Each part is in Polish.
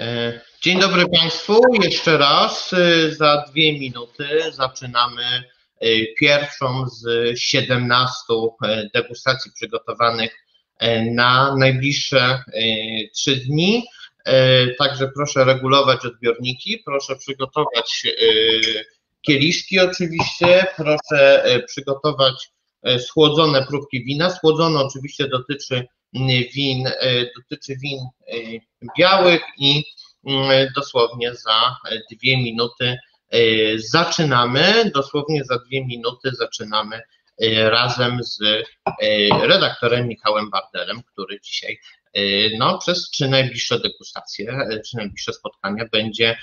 E, dzień dobry Państwu. Jeszcze raz e, za dwie minuty zaczynamy e, pierwszą z 17 degustacji przygotowanych na najbliższe trzy dni. Także proszę regulować odbiorniki, proszę przygotować kieliszki oczywiście, proszę przygotować schłodzone próbki wina. Schłodzone oczywiście dotyczy win, dotyczy win białych i mm, dosłownie za dwie minuty zaczynamy, dosłownie za dwie minuty zaczynamy razem z redaktorem Michałem Bardelem, który dzisiaj no, przez trzy najbliższe degustacje, trzy najbliższe spotkania będzie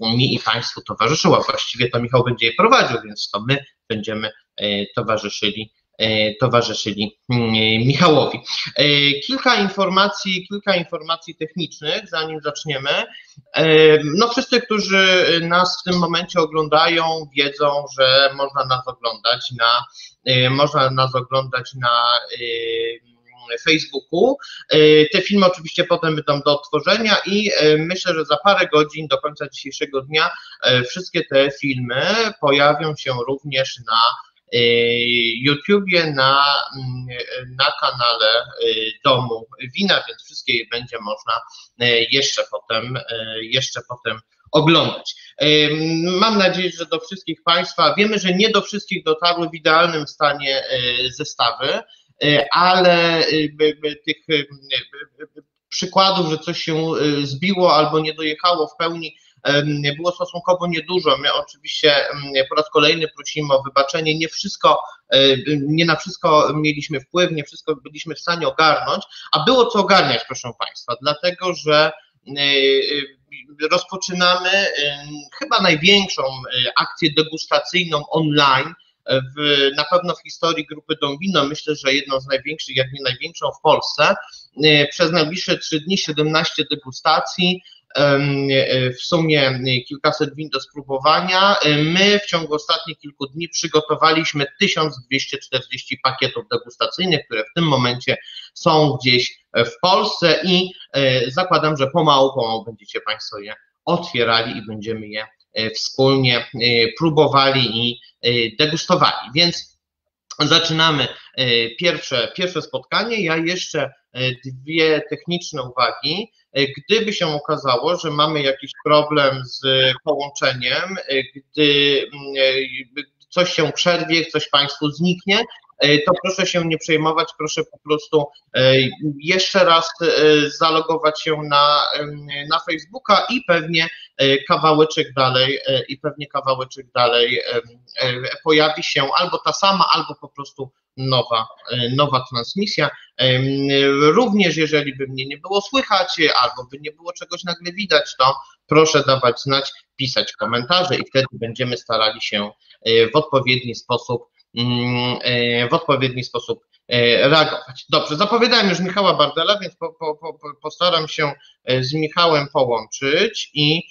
mi i Państwu towarzyszył, a właściwie to Michał będzie je prowadził, więc to my będziemy towarzyszyli E, towarzyszyli mm, Michałowi. E, kilka informacji, kilka informacji technicznych, zanim zaczniemy. E, no wszyscy, którzy nas w tym momencie oglądają, wiedzą, że można nas oglądać na, można nas oglądać na Facebooku. Te filmy oczywiście potem będą do odtworzenia i myślę, że za parę godzin do końca dzisiejszego dnia wszystkie te filmy pojawią się również na YouTubie na, mm, na kanale y, Domu Wina, więc wszystkie je będzie można y, jeszcze potem, jeszcze potem oglądać. Mam nadzieję, że do wszystkich Państwa, wiemy, że nie do wszystkich dotarły w idealnym stanie zestawy, ale tych przykładów, że coś się zbiło albo nie dojechało w pełni, było stosunkowo niedużo. My oczywiście po raz kolejny prosimy o wybaczenie. Nie wszystko, nie na wszystko mieliśmy wpływ, nie wszystko byliśmy w stanie ogarnąć, a było co ogarniać, proszę Państwa, dlatego że rozpoczynamy chyba największą akcję degustacyjną online w, na pewno w historii grupy Dom Wino, myślę, że jedną z największych, jak nie największą w Polsce. Przez najbliższe trzy dni 17 degustacji, w sumie kilkaset win do spróbowania. My w ciągu ostatnich kilku dni przygotowaliśmy 1240 pakietów degustacyjnych, które w tym momencie są gdzieś w Polsce i e, zakładam, że pomału, pomału będziecie Państwo je otwierali i będziemy je e, wspólnie e, próbowali i degustowali. Więc zaczynamy pierwsze, pierwsze spotkanie. Ja jeszcze dwie techniczne uwagi. Gdyby się okazało, że mamy jakiś problem z połączeniem, gdy mm, coś się przerwie, coś Państwu zniknie, to proszę się nie przejmować, proszę po prostu e, jeszcze raz e, zalogować się na, na Facebooka i pewnie e, kawałeczek dalej i pewnie kawałeczek dalej pojawi się albo ta sama, albo po prostu nowa, nowa transmisja. Również jeżeli by mnie nie było słychać, albo by nie było czegoś nagle widać, to proszę dawać znać, pisać komentarze i wtedy będziemy starali się e, w odpowiedni sposób mm, e, w odpowiedni sposób e, reagować. Dobrze, zapowiadałem już Michała Bardela, więc po, po, po, postaram się z Michałem połączyć i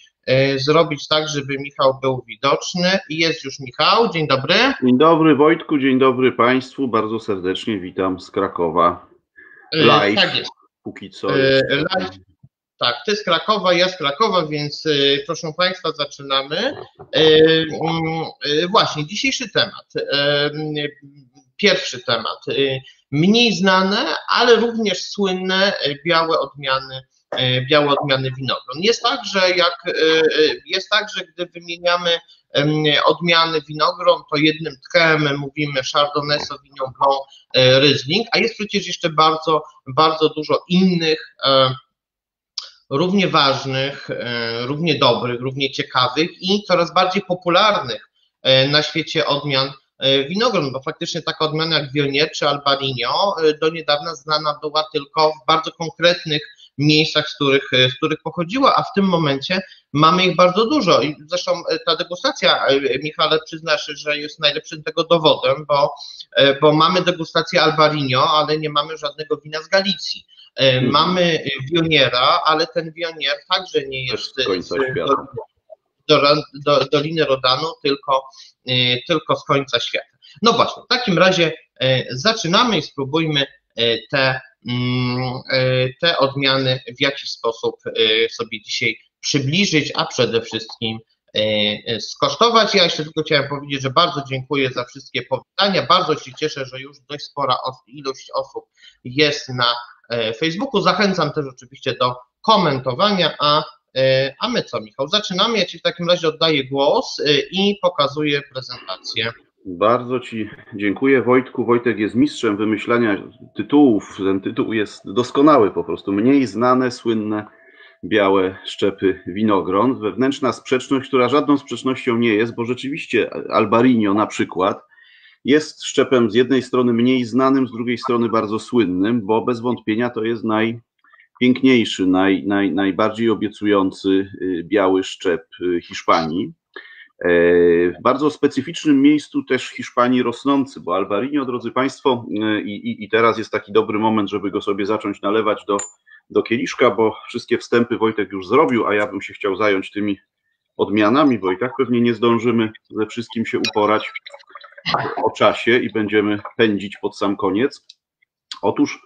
zrobić tak, żeby Michał był widoczny. I jest już Michał. Dzień dobry. Dzień dobry Wojtku, dzień dobry Państwu. Bardzo serdecznie witam z Krakowa. Live. Tak jest. Póki co. Live. Tak, to jest Krakowa, ja z Krakowa, więc proszę Państwa, zaczynamy. Właśnie, dzisiejszy temat. Pierwszy temat. Mniej znane, ale również słynne białe odmiany białe odmiany winogron. Jest tak, że jak jest tak, że gdy wymieniamy odmiany winogron, to jednym tchem mówimy Chardonnay, Sauvignon Blanc, Riesling, a jest przecież jeszcze bardzo, bardzo dużo innych równie ważnych, e, równie dobrych, równie ciekawych i coraz bardziej popularnych e, na świecie odmian e, winogron, bo faktycznie taka odmiana jak Viognier czy Albarino do niedawna znana była tylko w bardzo konkretnych miejscach, z których, z których pochodziła, a w tym momencie mamy ich bardzo dużo. I zresztą ta degustacja, Michale, przyznasz, że jest najlepszym tego dowodem, bo, bo mamy degustację Albarino, ale nie mamy żadnego wina z Galicji. E, mhm. Mamy Wioniera, ale ten Wionier także nie jest z do, do, Doliny Rodanu, tylko, e, tylko z końca świata. No właśnie, w takim razie e, zaczynamy i spróbujmy te te odmiany w jakiś sposób sobie dzisiaj przybliżyć, a przede wszystkim skosztować. Ja jeszcze tylko chciałem powiedzieć, że bardzo dziękuję za wszystkie powitania. Bardzo się cieszę, że już dość spora ilość osób jest na Facebooku. Zachęcam też oczywiście do komentowania, a E, a my co, Michał? Zaczynamy. Ja Ci w takim razie oddaję głos e, i pokazuję prezentację. Bardzo Ci dziękuję, Wojtku. Wojtek jest mistrzem wymyślania tytułów. Ten tytuł jest doskonały po prostu. Mniej znane, słynne, białe szczepy winogron. Wewnętrzna sprzeczność, która żadną sprzecznością nie jest, bo rzeczywiście Albarinio na przykład jest szczepem z jednej strony mniej znanym, z drugiej strony bardzo słynnym, bo bez wątpienia to jest naj piękniejszy, naj, naj, najbardziej obiecujący y, biały szczep y, Hiszpanii. E, w bardzo specyficznym miejscu też Hiszpanii rosnący, bo Albarino, drodzy Państwo, y, i, i teraz jest taki dobry moment, żeby go sobie zacząć nalewać do, do kieliszka, bo wszystkie wstępy Wojtek już zrobił, a ja bym się chciał zająć tymi odmianami, bo i tak pewnie nie zdążymy ze wszystkim się uporać o czasie i będziemy pędzić pod sam koniec. Otóż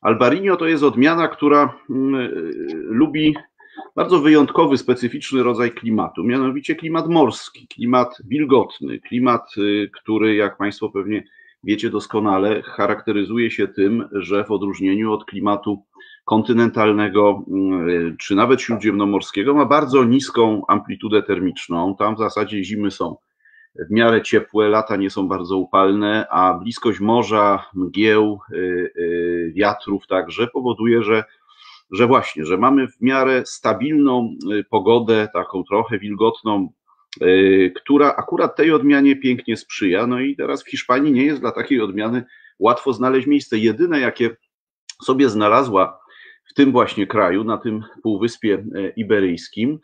Albarinio to jest odmiana, która mm, y, lubi bardzo wyjątkowy, specyficzny rodzaj klimatu, mianowicie klimat morski, klimat wilgotny, klimat, y, który, jak Państwo pewnie wiecie doskonale, charakteryzuje się tym, że w odróżnieniu od klimatu kontynentalnego y, czy nawet śródziemnomorskiego ma bardzo niską amplitudę termiczną. Tam w zasadzie zimy są w miarę ciepłe, lata nie są bardzo upalne, a bliskość morza, mgieł, y, wiatrów także powoduje, że, że właśnie, że mamy w miarę stabilną y, pogodę, taką trochę wilgotną, która akurat tej odmianie pięknie sprzyja. No i teraz w Hiszpanii nie jest dla takiej odmiany łatwo znaleźć miejsce. Jedyne, jakie sobie znalazła w tym właśnie kraju, na tym półwyspie iberyjskim,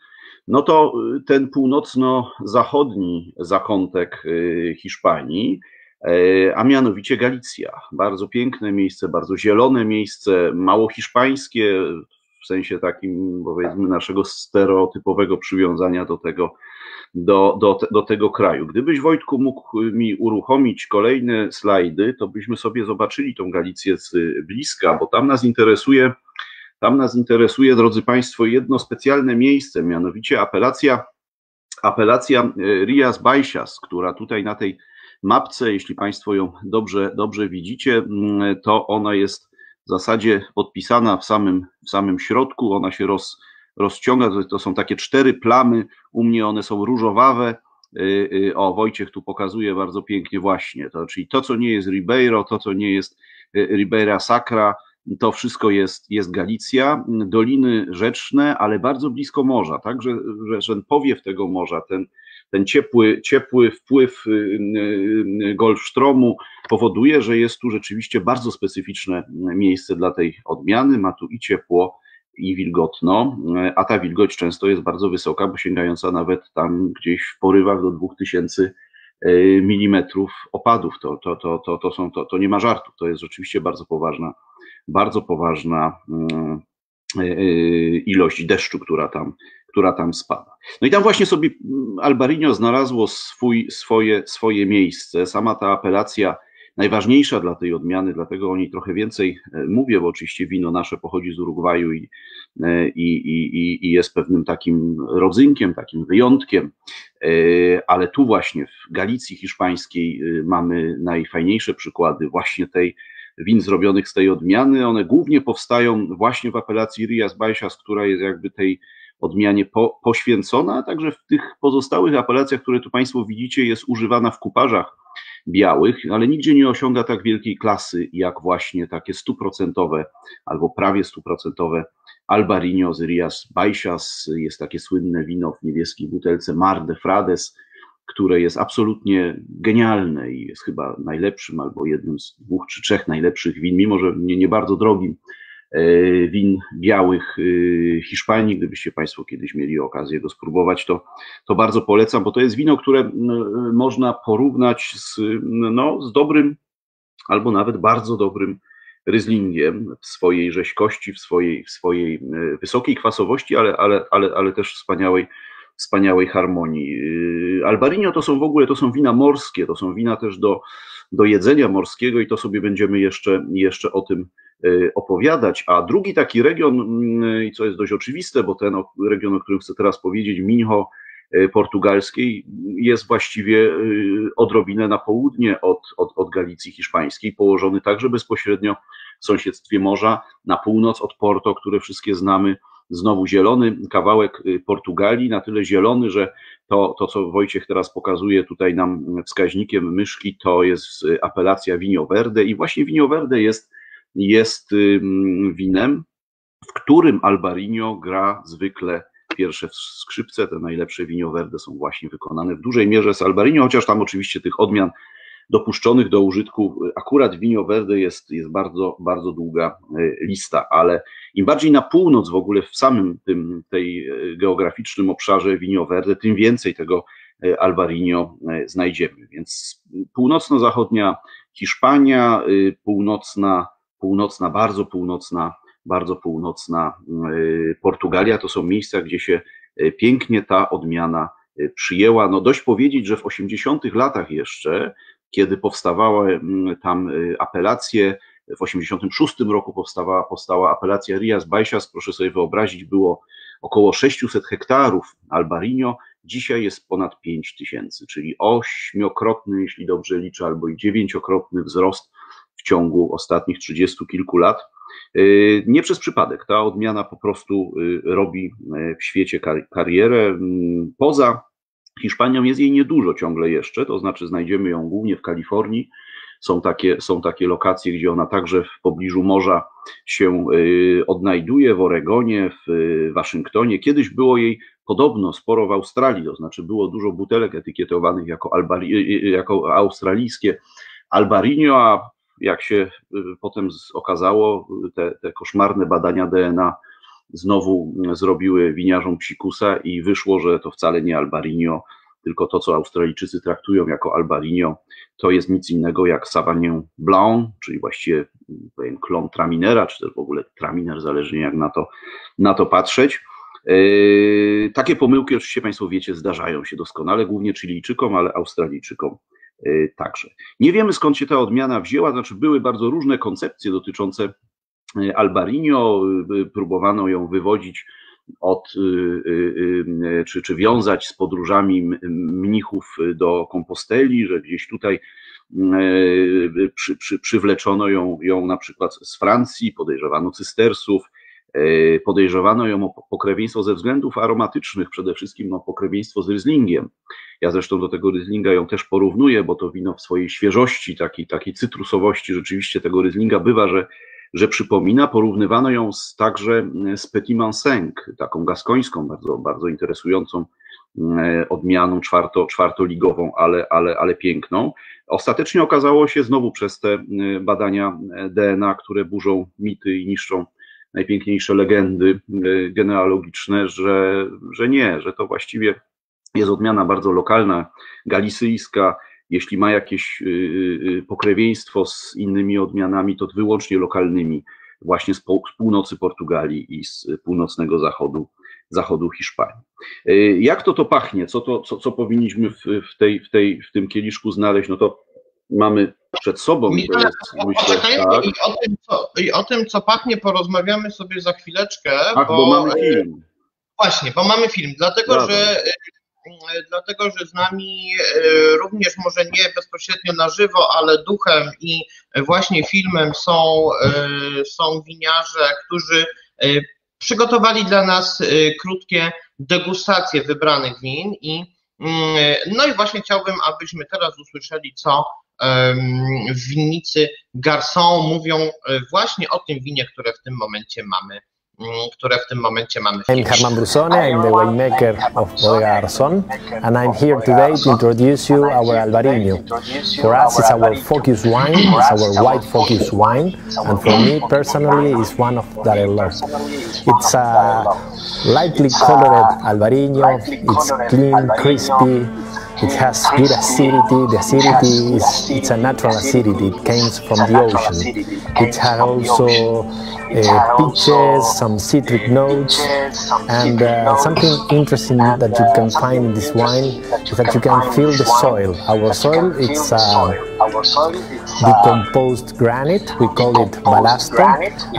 no to y, ten północno-zachodni zakątek y, Hiszpanii, a mianowicie Galicja. Bardzo piękne miejsce, bardzo zielone miejsce, mało hiszpańskie, w sensie takim, powiedzmy, naszego stereotypowego przywiązania do tego, do, do, do tego kraju. Gdybyś Wojtku mógł mi uruchomić kolejne slajdy, to byśmy sobie zobaczyli tą Galicję z bliska, bo tam nas interesuje tam nas interesuje, drodzy Państwo, jedno specjalne miejsce, mianowicie apelacja, apelacja e, Rias Baixas, która tutaj na tej mapce, jeśli Państwo ją dobrze, dobrze widzicie, mm, to ona jest w zasadzie podpisana w samym, w samym środku, ona się roz, rozciąga, to są takie cztery plamy, u mnie one są różowawe, e, e, o, Wojciech tu pokazuje bardzo pięknie właśnie, to, czyli to, co nie jest Ribeiro, to, co nie jest Ribeira Sacra, to wszystko jest, jest Galicja, doliny rzeczne, ale bardzo blisko morza, tak, że, że, że ten powiew tego morza, ten, ten ciepły, ciepły wpływ y, y, Golfstromu powoduje, że jest tu rzeczywiście bardzo specyficzne miejsce dla tej odmiany, ma tu i ciepło, i wilgotno, a ta wilgoć często jest bardzo wysoka, bo sięgająca nawet tam gdzieś w porywach do 2000 y, milimetrów opadów. To, to, to, to, to, są, to, to nie ma żartów, to jest rzeczywiście bardzo poważna bardzo poważna mm, ilość deszczu, która tam, która tam spada. No i tam właśnie sobie mm, Albarino znalazło swój, swoje, swoje miejsce. Sama ta apelacja najważniejsza dla tej odmiany, dlatego o niej trochę więcej e, mówię, bo oczywiście wino nasze pochodzi z Urugwaju i, i, i, i jest pewnym takim rodzynkiem, takim wyjątkiem, ale tu właśnie w Galicji hiszpańskiej mamy najfajniejsze przykłady właśnie tej win zrobionych z tej odmiany. One głównie powstają właśnie w apelacji Rias Baixas, która jest jakby tej odmianie po, poświęcona, a także w tych pozostałych apelacjach, które tu Państwo widzicie, jest używana w kuparzach białych, ale nigdzie nie osiąga tak wielkiej klasy, jak właśnie takie stuprocentowe albo prawie stuprocentowe Albarino z Rias Baixas. Jest takie słynne wino w niebieskiej butelce Mar de Frades, które jest absolutnie genialne i jest chyba najlepszym albo jednym z dwóch czy trzech najlepszych win, mimo że nie, nie bardzo drogim win białych e, Hiszpanii. Gdybyście Państwo kiedyś mieli okazję go spróbować, to, to bardzo polecam, bo to jest wino, które można porównać z, no, z dobrym albo nawet bardzo dobrym Ryzlingiem w swojej rzeźkości, w swojej, w swojej e, wysokiej kwasowości, ale, ale, ale, ale też wspaniałej wspaniałej harmonii. Albarino to są w ogóle, to są wina morskie, to są wina też do, do jedzenia morskiego i to sobie będziemy jeszcze, jeszcze o tym opowiadać. A drugi taki region, mm, i co jest dość oczywiste, bo ten region, o którym chcę teraz powiedzieć, Minho portugalskiej, jest właściwie odrobinę na południe od, od, od Galicji hiszpańskiej, położony także bezpośrednio w sąsiedztwie morza, na północ od Porto, które wszystkie znamy, znowu zielony kawałek y, Portugalii, na tyle zielony, że to, to co Wojciech teraz pokazuje tutaj nam wskaźnikiem myszki, to jest y, apelacja Vinho Verde i właśnie Vinho Verde jest, jest winem, w którym Albarinho gra zwykle pierwsze skrzypce, te najlepsze Vinho Verde są właśnie wykonane w dużej mierze z Albarinho, chociaż tam oczywiście tych odmian dopuszczonych do użytku akurat Vinho Verde jest, jest bardzo, bardzo długa e, lista, ale im bardziej na północ w ogóle w samym tym tej e, geograficznym obszarze Vinho Verde, tym więcej tego Alvarinho znajdziemy. Więc północno-zachodnia Hiszpania, północna, północna, bardzo północna, bardzo północna Portugalia. To są miejsca, gdzie się pięknie ta odmiana przyjęła. No dość powiedzieć, że w 80 latach jeszcze kiedy powstawały tam y, apelacje, w 86 roku powstała, powstała apelacja Rias Baixas, proszę sobie wyobrazić, było około 600 hektarów Albarinho, dzisiaj jest ponad 5 tysięcy, czyli ośmiokrotny, jeśli dobrze liczę, albo i dziewięciokrotny wzrost w ciągu ostatnich trzydziestu kilku lat. Y, nie przez przypadek, ta odmiana po prostu y, robi w świecie karierę. Mm, poza Hiszpanią jest jej niedużo ciągle jeszcze, to znaczy znajdziemy ją głównie w Kalifornii. Są takie, są takie lokacje, gdzie ona także w pobliżu morza się y, odnajduje, w Oregonie, w y, Waszyngtonie. Kiedyś było jej podobno sporo w Australii, to znaczy było dużo butelek etykietowanych jako, albari, y, jako australijskie Albarino, a jak się potem okazało, te, te koszmarne badania DNA znowu zrobiły winiarzom psikusa i wyszło, że to wcale nie Albarino, tylko to, co Australijczycy traktują jako Albarino, to jest nic innego jak Sauvignon Blanc, czyli właściwie powiem, klon Traminera, czy też w ogóle Traminer, zależnie jak na to, na to patrzeć. Yy, takie pomyłki oczywiście Państwo wiecie, zdarzają się doskonale, głównie Chilijczykom, ale Australijczykom także. Nie wiemy skąd się ta odmiana wzięła, znaczy były bardzo różne koncepcje dotyczące Y, Albarinio, y, próbowano ją wywodzić od, y, czy, czy wiązać z podróżami mnichów do Komposteli, że gdzieś tutaj przy, przy, przywleczono ją, ją na przykład z Francji, podejrzewano cystersów, podejrzewano ją o pokrewieństwo ze względów aromatycznych, przede wszystkim no, pokrewieństwo z Ryzlingiem. Ja zresztą do tego Ryzlinga ją też porównuję, bo to wino w swojej świeżości, takiej, takiej cytrusowości rzeczywiście tego Ryzlinga bywa, że że przypomina, porównywano ją z, także z Petit Manseng, taką gaskońską, bardzo, bardzo interesującą e, odmianą czwarto, czwartoligową, ale, ale, ale piękną. Ostatecznie okazało się znowu przez te e, badania e, DNA, które burzą mity i niszczą najpiękniejsze legendy genealogiczne, że, że nie, że to właściwie jest odmiana bardzo lokalna, galicyjska, jeśli ma jakieś y, y, pokrewieństwo z innymi odmianami, to wyłącznie lokalnymi, właśnie z północy Portugalii i z północnego zachodu, zachodu Hiszpanii. Jak to to pachnie? Co, to, co, co powinniśmy w, w, tej, w, tej, w tym kieliszku znaleźć? No to mamy przed sobą. I, to jest, myślę, tak. i, o tym, co, I o tym, co pachnie, porozmawiamy sobie za chwileczkę. Ach, bo, bo mamy film. Właśnie, bo mamy film, dlatego że dlatego że z nami e, również może nie bezpośrednio na żywo, ale duchem i właśnie filmem są, e, są winiarze, którzy e, przygotowali dla nas krótkie degustacje wybranych win i mm, no i właśnie chciałbym, abyśmy teraz usłyszeli, co w winnicy Garçon mówią właśnie o tym winie, które w tym momencie mamy Mm, które w tym momencie mamy. I'm Herman Brusone, I'm the winemaker of Bodega Arzon, and I'm here today to introduce you our Albarino. For us, it's our focus wine, it's our white focus wine, and for me personally, it's one of that I love. It's a lightly colored Albarino, it's clean, crispy, it has good acidity. The acidity is it's a natural acidity. It comes from the ocean. It has also uh, peaches, some citric notes, and uh, something interesting that you can find in this wine is that you can feel the soil. Our soil it's uh, decomposed granite. We call it balasto,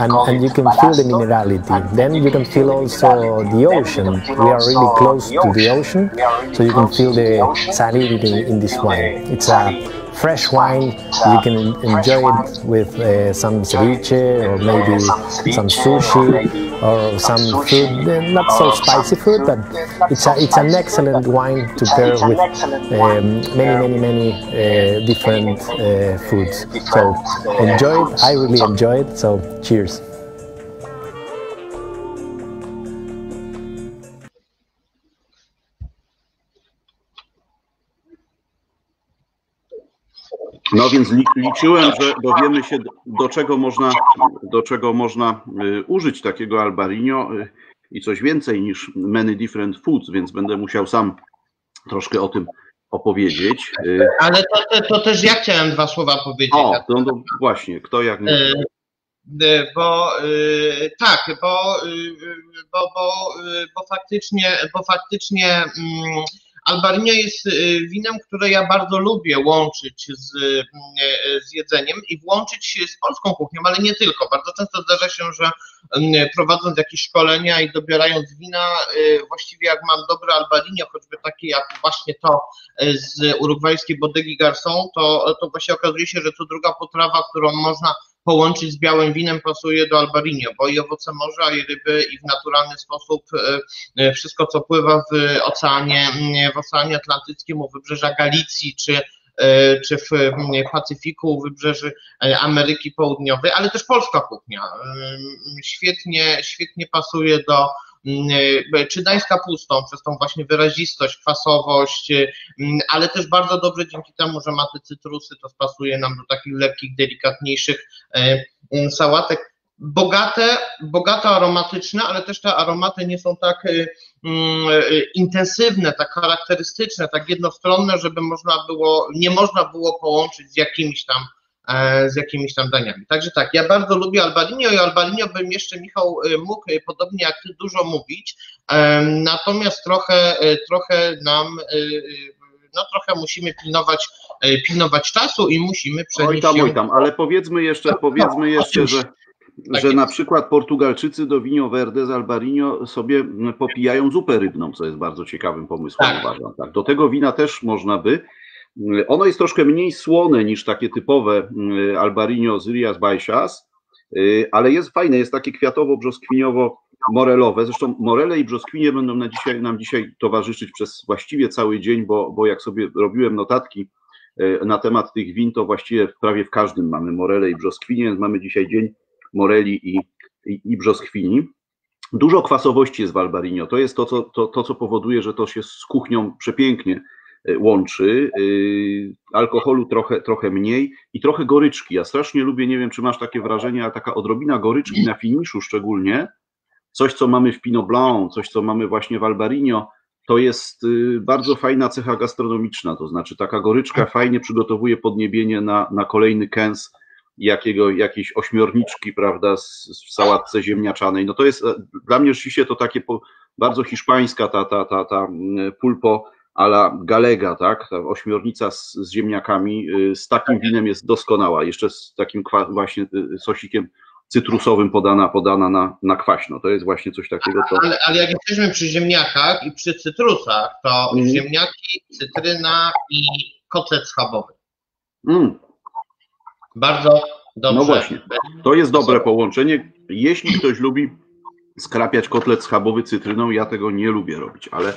and, and you can feel the minerality. Then you can feel also the ocean. We are really close to the ocean, so you can feel the salinity in this wine. It's a fresh wine. You can enjoy it with uh, some ceviche or maybe some sushi or some food, uh, not so spicy food, but it's a, it's an excellent wine to pair with um, many many many uh, different uh, foods. So enjoy it. I really enjoy it. So cheers. No więc liczyłem, że dowiemy się, do czego można, do czego można y, użyć takiego albarino y, i coś więcej niż many different foods, więc będę musiał sam troszkę o tym opowiedzieć. Y. Ale to, to, to też ja chciałem dwa słowa powiedzieć. O, to, to właśnie, kto jak nie. Bo tak, bo, bo, bo, bo faktycznie, bo faktycznie mm, Albarino jest y, winem, które ja bardzo lubię łączyć z, y, z jedzeniem i włączyć z polską kuchnią, ale nie tylko. Bardzo często zdarza się, że prowadząc jakieś szkolenia i dobierając wina, y, właściwie jak mam dobre albarinio, choćby takie jak właśnie to z urugwajskiej Bodegi Garçon, to, to właśnie okazuje się, że to druga potrawa, którą można połączyć z białym winem pasuje do Albarinio, bo i owoce morza, i ryby, i w naturalny sposób e, e, wszystko, co pływa w oceanie, w oceanie Atlantyckim, u wybrzeża Galicji, czy e, czy w Pacyfiku, u wybrzeży Ameryki Południowej, ale też polska kuchnia. Świetnie, świetnie pasuje do, Mm, czy dań z kapustą, przez tą właśnie wyrazistość, kwasowość, mm, ale też bardzo dobrze dzięki temu, że ma te cytrusy, to spasuje nam do takich lekkich, delikatniejszych e, mm, sałatek. Bogate, bogate aromatyczne, ale też te aromaty nie są tak e, e, intensywne, tak charakterystyczne, tak jednostronne, żeby można było, nie można było połączyć z jakimiś tam E, z jakimiś tam daniami. Także tak, ja bardzo lubię Albalinio i Albalinio bym jeszcze, Michał, e, mógł, e, podobnie jak ty, dużo mówić, natomiast trochę, trochę nam, no trochę musimy pilnować, pilnować czasu i musimy przenieść oj tam. Oj tam, ale powiedzmy jeszcze, powiedzmy jeszcze, że tak że jest. na przykład Portugalczycy do Vinho Verde z Albarinio sobie popijają zupę rybną, co jest bardzo ciekawym pomysłem, tak. uważam. Tak. Do tego wina też można by, ono jest troszkę mniej słone niż takie typowe mm, Albarino z Rias Baixas, y, ale jest fajne, jest takie kwiatowo-brzoskwiniowo-morelowe. Zresztą morele i brzoskwinie będą na dzisiaj, nam dzisiaj towarzyszyć przez właściwie cały dzień, bo, bo jak sobie robiłem notatki y, na temat tych win, to właściwie prawie w każdym mamy morele i brzoskwinie, więc mamy dzisiaj dzień moreli i, i, i brzoskwini. Dużo kwasowości jest w Albarino. To jest to co, to, to, co powoduje, że to się z kuchnią przepięknie E, łączy. E, alkoholu trochę, trochę mniej i trochę goryczki. Ja strasznie lubię, nie wiem, czy masz takie wrażenie, ale taka odrobina goryczki na finiszu szczególnie, coś, co mamy w Pinot Blanc, coś, co mamy właśnie w Albarino, to jest y, bardzo fajna cecha gastronomiczna, to znaczy taka goryczka fajnie przygotowuje podniebienie na, na kolejny kęs jakiego, jakiejś ośmiorniczki, prawda, z, z sałatce ziemniaczanej. No to jest e, dla mnie rzeczywiście to takie po, bardzo hiszpańska ta, ta, ta, ta pulpo ala galega, tak, ta ośmiornica z, z ziemniakami, y, z takim winem jest doskonała, jeszcze z takim właśnie y, sosikiem cytrusowym podana, podana na, na kwaśno. To jest właśnie coś takiego. To... Ale, ale jak jesteśmy przy ziemniakach i przy cytrusach, to mm. ziemniaki, cytryna i kotlet schabowy. Mm. Bardzo dobrze. No właśnie, to jest dobre połączenie. Jeśli ktoś lubi skrapiać kotlet schabowy cytryną, ja tego nie lubię robić, ale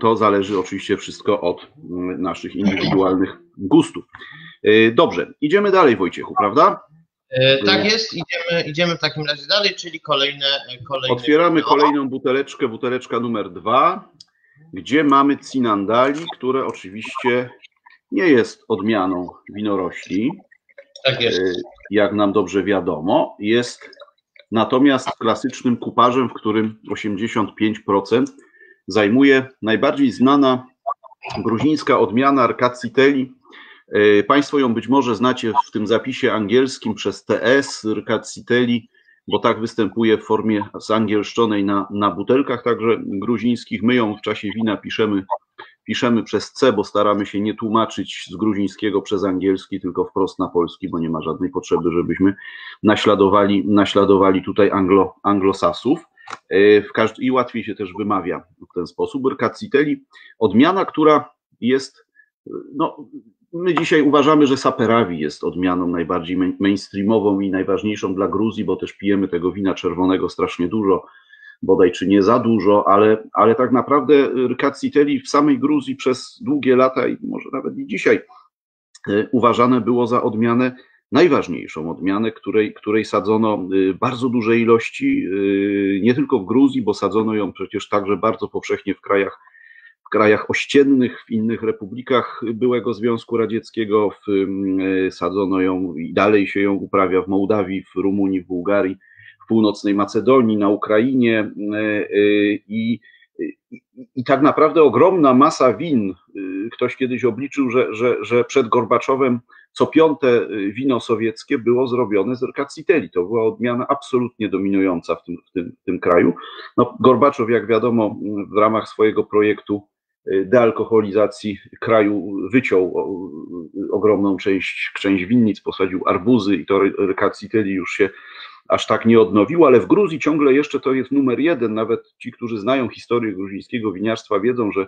to zależy oczywiście wszystko od mm, naszych indywidualnych gustów. E, dobrze, idziemy dalej Wojciechu, prawda? E, tak jest, idziemy, idziemy w takim razie dalej, czyli kolejne, kolejne Otwieramy kolejną buteleczkę, buteleczka numer dwa, gdzie mamy cinandali, które oczywiście nie jest odmianą winorośli. Tak jest. E, jak nam dobrze wiadomo, jest natomiast klasycznym kuparzem, w którym 85% zajmuje najbardziej znana gruzińska odmiana Arcacitelli. E, państwo ją być może znacie w tym zapisie angielskim przez TS Arcacitelli, bo tak występuje w formie zangielszczonej na, na butelkach także gruzińskich. My ją w czasie wina piszemy piszemy przez C, bo staramy się nie tłumaczyć z gruzińskiego przez angielski, tylko wprost na polski, bo nie ma żadnej potrzeby, żebyśmy naśladowali, naśladowali tutaj anglo, anglosasów. E, w każdy, I łatwiej się też wymawia w ten sposób. Rkaciteli, odmiana, która jest, no, my dzisiaj uważamy, że Saperawi jest odmianą najbardziej mainstreamową i najważniejszą dla Gruzji, bo też pijemy tego wina czerwonego strasznie dużo bodaj czy nie za dużo, ale, ale tak naprawdę Rkaciteli w samej Gruzji przez długie lata i może nawet i dzisiaj e, uważane było za odmianę najważniejszą, odmianę, której, której sadzono e, bardzo duże ilości, e, nie tylko w Gruzji, bo sadzono ją przecież także bardzo powszechnie w krajach w krajach ościennych, w innych republikach byłego Związku Radzieckiego, w, sadzono ją i dalej się ją uprawia w Mołdawii, w Rumunii, w Bułgarii, północnej Macedonii, na Ukrainie e, e, i, i, tak naprawdę ogromna masa win. E, ktoś kiedyś obliczył, że, że, że przed Gorbaczowem co piąte wino sowieckie było zrobione z rkaciteli. To była odmiana absolutnie dominująca w tym, w tym, w tym kraju. No, Gorbaczow, jak wiadomo, w ramach swojego projektu dealkoholizacji kraju wyciął ogromną część, część winnic, posadził arbuzy i to rkaciteli już się aż tak nie odnowił, ale w Gruzji ciągle jeszcze to jest numer jeden. Nawet ci, którzy znają historię gruzińskiego winiarstwa, wiedzą, że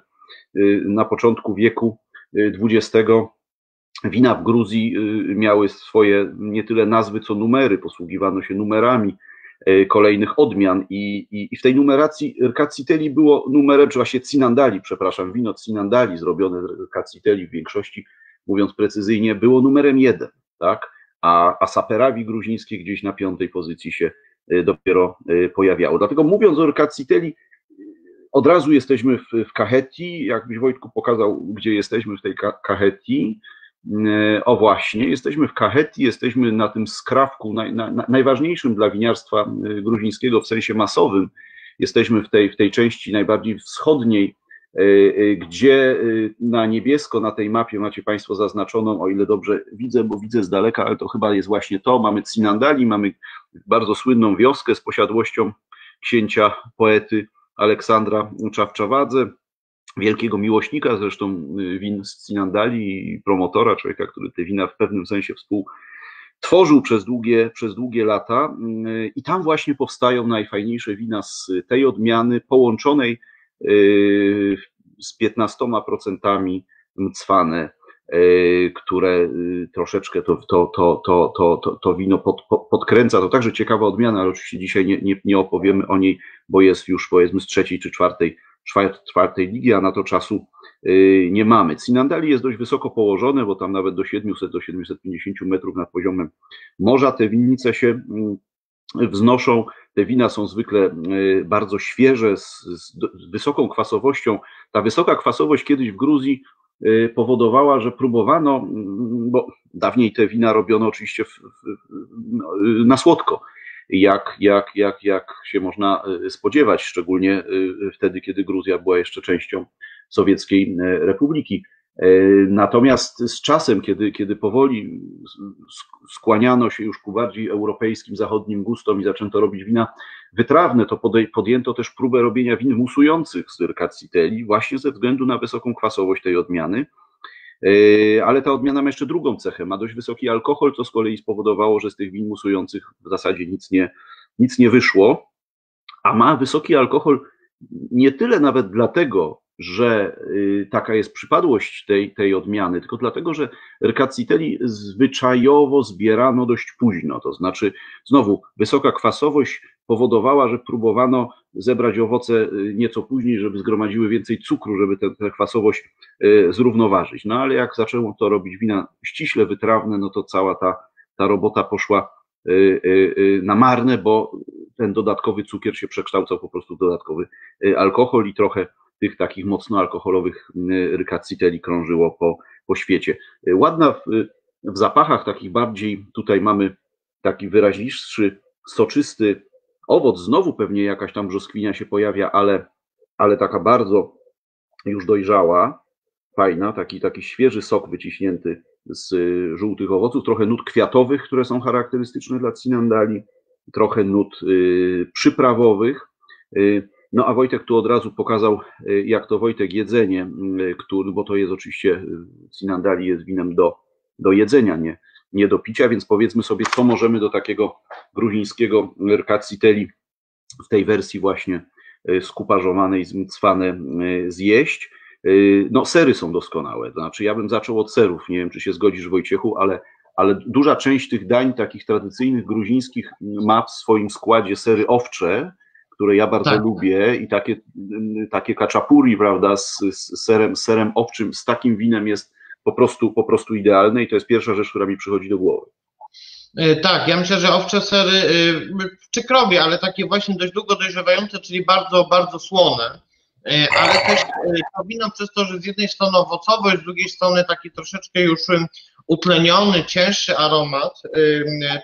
y, na początku wieku XX y, wina w Gruzji y, miały swoje nie tyle nazwy, co numery. Posługiwano się numerami kolejnych odmian i, i, i w tej numeracji Rkaciteli było numerem, czy właśnie Cinandali, przepraszam, wino Cinandali zrobione z Rkaciteli w większości, mówiąc precyzyjnie, było numerem jeden, tak? A, a saperawi gruzińskie gdzieś na piątej pozycji się y, dopiero y, pojawiało. Dlatego mówiąc o Rkaciteli, od razu jesteśmy w, w Kaheti, jakbyś Wojtku pokazał, gdzie jesteśmy w tej Kaheti. Y, o właśnie, jesteśmy w Kaheti, jesteśmy na tym skrawku naj, na, najważniejszym dla winiarstwa gruzińskiego w sensie masowym. Jesteśmy w tej, w tej części najbardziej wschodniej gdzie e, na niebiesko na tej mapie macie Państwo zaznaczoną, o ile dobrze widzę, bo widzę z daleka, ale to chyba jest właśnie to. Mamy Cinandali, mamy bardzo słynną wioskę z posiadłością księcia poety Aleksandra Czawczawadze, wielkiego miłośnika zresztą win z Cinandali i promotora, człowieka, który te wina w pewnym sensie współtworzył przez długie, przez długie lata. I tam właśnie powstają najfajniejsze wina z tej odmiany połączonej z 15% mcwane, y, które y, troszeczkę to, to, to, to, to, to wino pod, podkręca. To także ciekawa odmiana, ale oczywiście dzisiaj nie, nie, nie opowiemy o niej, bo jest już powiedzmy z trzeciej czy czwartej, czwartej ligi, a na to czasu nie mamy. Cinandali jest dość wysoko położone, bo tam nawet do 700 do 750 metrów nad poziomem morza te winnice się mm, wznoszą. Te wina są zwykle e, bardzo świeże, z, z, wysoką kwasowością. Ta wysoka kwasowość kiedyś w Gruzji e, powodowała, że próbowano, bo dawniej te wina robiono oczywiście w, w, no, na słodko, jak, jak, jak, jak się można e, spodziewać, szczególnie wtedy, kiedy Gruzja była jeszcze częścią Sowieckiej Republiki. E, natomiast z czasem, kiedy, kiedy powoli skłaniano się już ku bardziej europejskim, zachodnim gustom i zaczęto robić wina wytrawne, to podjęto też próbę robienia win musujących z Rkaciteli, właśnie ze względu na wysoką kwasowość tej odmiany. E, ale ta odmiana ma jeszcze drugą cechę, ma dość wysoki alkohol, co z kolei spowodowało, że z tych win musujących w zasadzie nic nie, nic nie wyszło, a ma wysoki alkohol nie tyle nawet dlatego, że y, taka jest przypadłość tej, tej odmiany, tylko dlatego, że rkaciteli zwyczajowo zbierano dość późno. To znaczy, znowu, wysoka kwasowość powodowała, że próbowano zebrać owoce y, nieco później, żeby zgromadziły więcej cukru, żeby tę kwasowość y, zrównoważyć. No ale jak zaczęło to robić wina ściśle wytrawne, no to cała ta, ta robota poszła na marne, bo ten dodatkowy cukier się przekształcał po prostu w dodatkowy alkohol i trochę tych takich mocno alkoholowych y, rykaciteli krążyło po, po świecie. Y, ładna w, w zapachach takich bardziej, tutaj mamy taki wyraźniejszy, soczysty owoc, znowu pewnie jakaś tam brzoskwinia się pojawia, ale, ale taka bardzo już dojrzała, fajna, taki, taki świeży sok wyciśnięty z y, żółtych owoców, trochę nut kwiatowych, które są charakterystyczne dla cinandali, trochę nut y, przyprawowych. Y, No a Wojtek tu od razu pokazał, jak to Wojtek jedzenie, który, bo to jest oczywiście, Sinandali jest winem do, do jedzenia, nie, nie do picia, więc powiedzmy sobie, co możemy do takiego gruzińskiego rkaciteli w tej wersji właśnie skuparzowanej, zmcwane zjeść. No sery są doskonałe, znaczy ja bym zaczął od serów, nie wiem czy się zgodzisz Wojciechu, ale ale duża część tych dań takich tradycyjnych gruzińskich ma w swoim składzie sery owcze, które ja bardzo tak. lubię i takie, takie kaczapuri, prawda, z, z, serem, serem owczym, z takim winem jest po prostu, po prostu idealne i to jest pierwsza rzecz, która mi przychodzi do głowy. E, tak, ja myślę, że owcze sery, e, czy krowie, ale takie właśnie dość długo dojrzewające, czyli bardzo, bardzo słone, e, ale też to wino przez to, że z jednej strony owocowość, z drugiej strony taki troszeczkę już utleniony, cięższy aromat.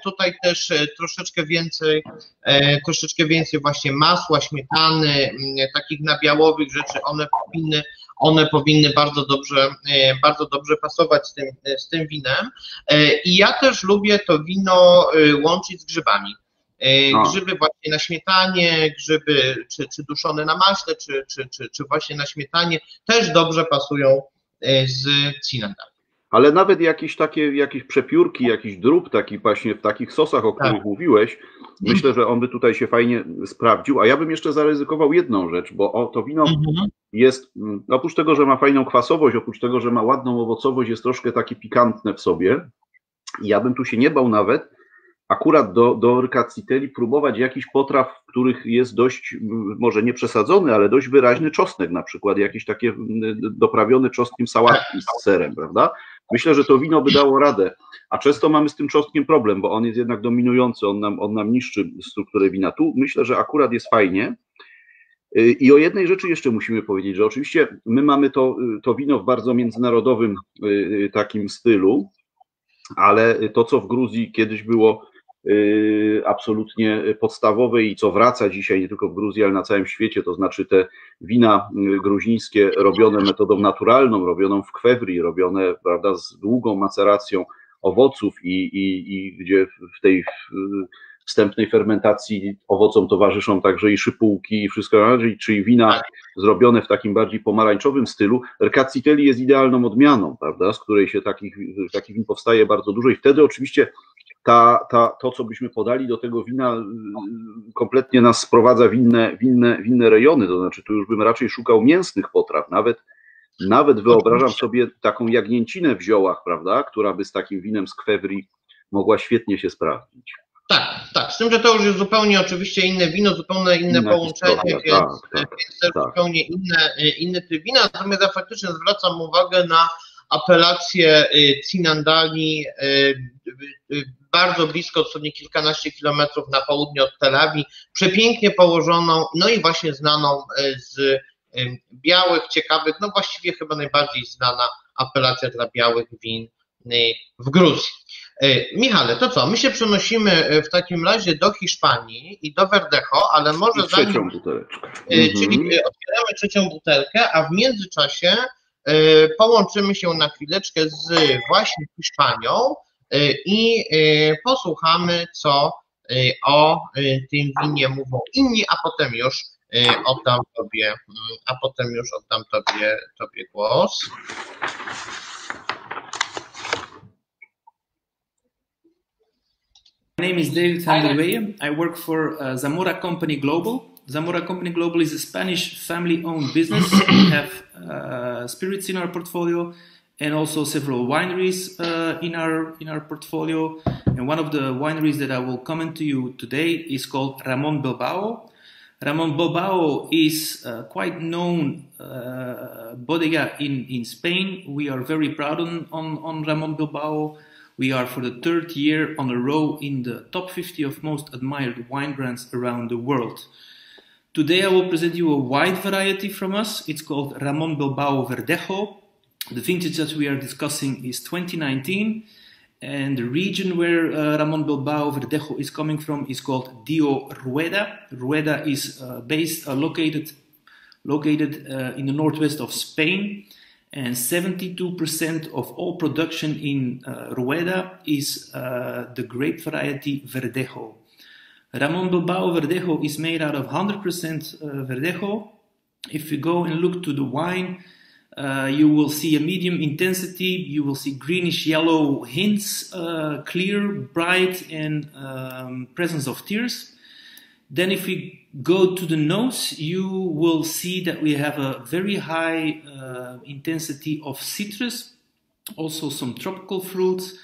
Tutaj też e, troszeczkę więcej, e, troszeczkę więcej właśnie masła, śmietany, takich nabiałowych rzeczy, one powinny, one powinny bardzo dobrze, e, bardzo dobrze pasować z tym, z tym winem. I ja też lubię to wino łączyć z grzybami. Grzyby właśnie na śmietanie, grzyby czy, czy duszone na maśle, czy, czy, czy, czy właśnie na śmietanie też dobrze pasują z cinnamonem ale nawet jakieś takie, jakieś przepiórki, jakiś drób taki właśnie w takich sosach, o których tak. mówiłeś, myślę, że on by tutaj się fajnie sprawdził, a ja bym jeszcze zaryzykował jedną rzecz, bo o, to wino mhm. jest, mm, oprócz tego, że ma fajną kwasowość, oprócz tego, że ma ładną owocowość, jest troszkę takie pikantne w sobie, ja bym tu się nie bał nawet, akurat do, do rkaciteli próbować jakiś potraw, w których jest dość, może nie przesadzony, ale dość wyraźny czosnek, na przykład jakieś takie doprawione czosnkiem sałatki z serem, prawda? Myślę, że to wino by dało radę, a często mamy z tym czosnkiem problem, bo on jest jednak dominujący, on nam, on nam niszczy strukturę wina. Tu myślę, że akurat jest fajnie. I o jednej rzeczy jeszcze musimy powiedzieć, że oczywiście my mamy to, to wino w bardzo międzynarodowym y, takim stylu, ale to, co w Gruzji kiedyś było Y, absolutnie podstawowe i co wraca dzisiaj nie tylko w Gruzji, ale na całym świecie, to znaczy te wina y, gruzińskie robione metodą naturalną, robioną w kwewri, robione prawda, z długą maceracją owoców i, i, i gdzie w tej wstępnej fermentacji owocom towarzyszą także i szypułki i wszystko, czyli wina zrobione w takim bardziej pomarańczowym stylu. Rcacitelli jest idealną odmianą, prawda, z której się takich, takich win powstaje bardzo dużo i wtedy oczywiście ta, ta, to, co byśmy podali do tego wina, y, kompletnie nas sprowadza w inne, w, inne, w inne rejony. To znaczy, tu już bym raczej szukał mięsnych potraw. Nawet, nawet wyobrażam sobie taką jagnięcinę w ziołach, prawda, która by z takim winem z kwewri mogła świetnie się sprawdzić. Tak, tak. Z tym, że to już jest zupełnie oczywiście inne wino, zupełnie inne Inna połączenie, historia, więc, tak, tak, więc tak. zupełnie inne, inny typ wina. Natomiast ja faktycznie zwracam uwagę na apelację y, Cinandali bardzo blisko, dosłownie kilkanaście kilometrów na południe od Tel Awiw, przepięknie położoną, no i właśnie znaną z białych, ciekawych, no właściwie chyba najbardziej znana apelacja dla białych win w Gruzji. Michale, to co? My się przenosimy w takim razie do Hiszpanii i do Verdecho, ale może I trzecią zanim. buteleczkę. Czyli mhm. otwieramy trzecią butelkę, a w międzyczasie połączymy się na chwileczkę z właśnie Hiszpanią E, i e, posłuchamy, co e, o tym winie mówią inni, a potem już oddam Tobie, mm, a potem już oddam Tobie, tobie głos. My name is David Handelweje. I work for uh, Zamora Company Global. Zamora Company Global is a Spanish family-owned business. we have uh, spirits in our portfolio and also several wineries uh, in our in our portfolio. And one of the wineries that I will comment to you today is called Ramon Bilbao. Ramon Bilbao is uh, quite known uh, bodega in, in Spain. We are very proud on, on, on Ramon Bilbao. We are for the third year on a row in the top 50 of most admired wine brands around the world. Today I will present you a wide variety from us. It's called Ramon Bilbao Verdejo. The vintage that we are discussing is 2019, and the region where uh, Ramon Bilbao Verdejo is coming from is called Dio Rueda. Rueda is uh, based, uh, located, located uh, in the northwest of Spain, and 72% of all production in uh, Rueda is uh, the grape variety Verdejo. Ramon Bilbao Verdejo is made out of 100% uh, Verdejo. If you go and look to the wine, uh, you will see a medium intensity, you will see greenish yellow hints, uh, clear, bright, and um, presence of tears. Then if we go to the nose, you will see that we have a very high uh, intensity of citrus, also some tropical fruits,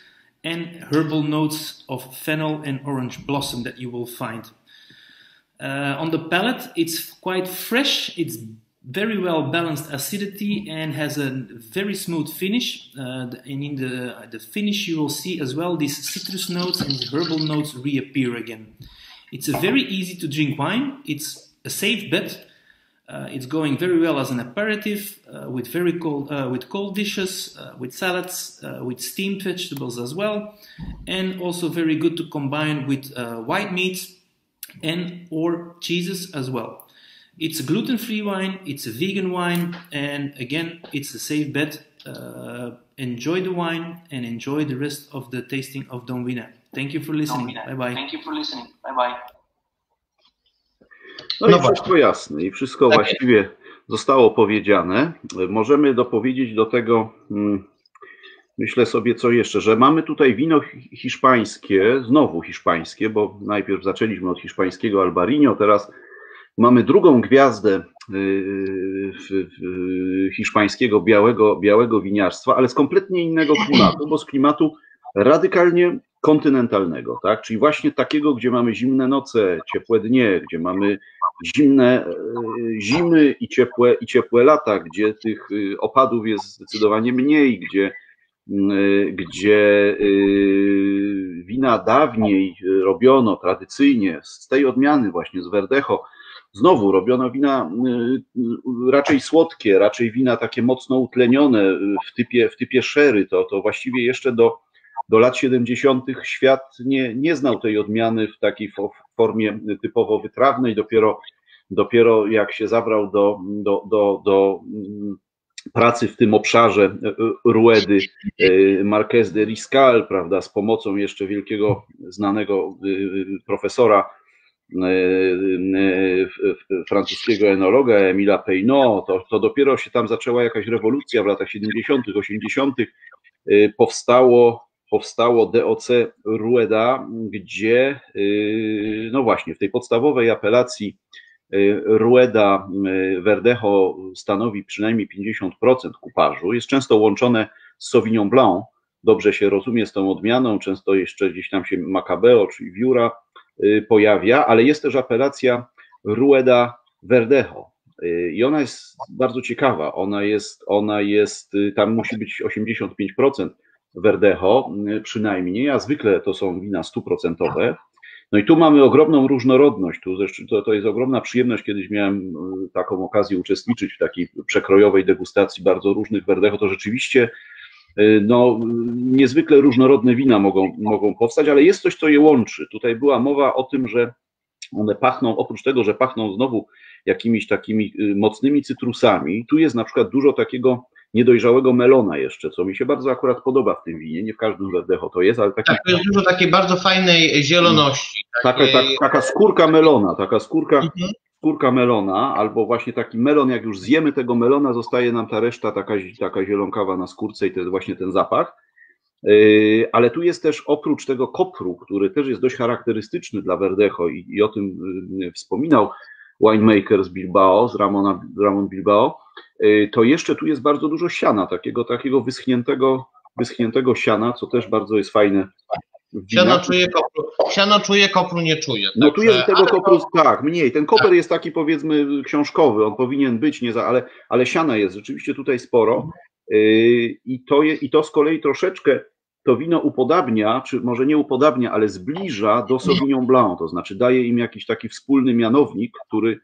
and herbal notes of fennel and orange blossom that you will find. Uh, on the palate, it's quite fresh, it's very well balanced acidity and has a very smooth finish. Uh, and in the, the finish, you will see as well these citrus notes and herbal notes reappear again. It's a very easy to drink wine. It's a safe bet. Uh, it's going very well as an aperitif uh, with very cold uh, with cold dishes, uh, with salads, uh, with steamed vegetables as well, and also very good to combine with uh, white meats and or cheeses as well. It's a gluten-free wine. It's a vegan wine, and again, it's a safe bet. enjoy the wine and enjoy the rest of the tasting of Don Vina. Thank you for listening. Bye bye. Thank you for listening. Bye bye. No, no i wszystko jasne i wszystko tak właściwie jest. zostało powiedziane. Możemy dopowiedzieć do tego, hmm, myślę sobie co jeszcze, że mamy tutaj wino hiszpańskie, znowu hiszpańskie, bo najpierw zaczęliśmy od hiszpańskiego Albarino, teraz mamy drugą gwiazdę yy, hiszpańskiego białego, białego winiarstwa, ale z kompletnie innego klimatu, bo z klimatu radykalnie kontynentalnego, tak? Czyli właśnie takiego, gdzie mamy zimne noce, ciepłe dnie, gdzie mamy zimne e, zimy i ciepłe, i ciepłe lata, gdzie tych y, opadów jest zdecydowanie mniej, gdzie, y, gdzie y, wina dawniej robiono tradycyjnie z tej odmiany właśnie z Verdecho, znowu robiono wina raczej słodkie, raczej wina takie mocno utlenione w typie, w typie sherry, to, to właściwie jeszcze do do lat 70. świat nie, nie znał tej odmiany w takiej formie typowo wytrawnej. Dopiero, dopiero jak się zabrał do, do, do, do mm, pracy w tym obszarze e, e, Ruedy e, Marquez de Riscal, prawda, z pomocą jeszcze wielkiego znanego profesora francuskiego enologa Emila Peynaud, to, to dopiero się tam zaczęła jakaś rewolucja w latach 70., 80. Powstało powstało DOC Rueda, gdzie, y, no właśnie, w tej podstawowej apelacji y, Rueda y, Verdejo stanowi przynajmniej 50% kupażu. Jest często łączone z Sauvignon Blanc, dobrze się rozumie z tą odmianą, często jeszcze gdzieś tam się Macabeo, czyli Viura pojawia, ale jest też apelacja Rueda Verdejo. I ona jest bardzo ciekawa. Ona jest, ona jest, tam musi być 85% Verdejo przynajmniej, a zwykle to są wina stuprocentowe. No i tu mamy ogromną różnorodność. Tu to, to jest ogromna przyjemność. Kiedyś miałem e, taką okazję uczestniczyć w takiej przekrojowej degustacji bardzo różnych Verdejo. To rzeczywiście e, no, niezwykle różnorodne wina mogą, mogą powstać, ale jest coś, co je łączy. Tutaj była mowa o tym, że one pachną, oprócz tego, że pachną znowu jakimiś takimi mocnymi cytrusami, tu jest na przykład dużo takiego niedojrzałego melona jeszcze, co mi się bardzo akurat podoba w tym winie. Nie w każdym Verdecho to jest, ale taki... Tak, to jest dużo takiej bardzo fajnej zieloności. Taka, tak, taka skórka melona, taka skórka, mhm. skórka melona, albo właśnie taki melon, jak już zjemy tego melona, zostaje nam ta reszta taka, taka zielonkawa na skórce i to jest właśnie ten zapach. Yy, ale tu jest też oprócz tego kopru, który też jest dość charakterystyczny dla Verdecho i, i o tym yy, wspominał winemaker z Bilbao, z Ramona, Ramon Bilbao, to jeszcze tu jest bardzo dużo siana, takiego, takiego wyschniętego, wyschniętego siana, co też bardzo jest fajne. Siano czuje, kopru, siano czuje, kopru nie czuje. No tu jest tego kopru, to... tak, mniej. Ten koper tak. jest taki powiedzmy książkowy, on powinien być, nie za, ale, ale siana jest rzeczywiście tutaj sporo. Yy, I to, je, I to z kolei troszeczkę to wino upodabnia, czy może nie upodabnia, ale zbliża do Sauvignon Blanc, to znaczy daje im jakiś taki wspólny mianownik, który,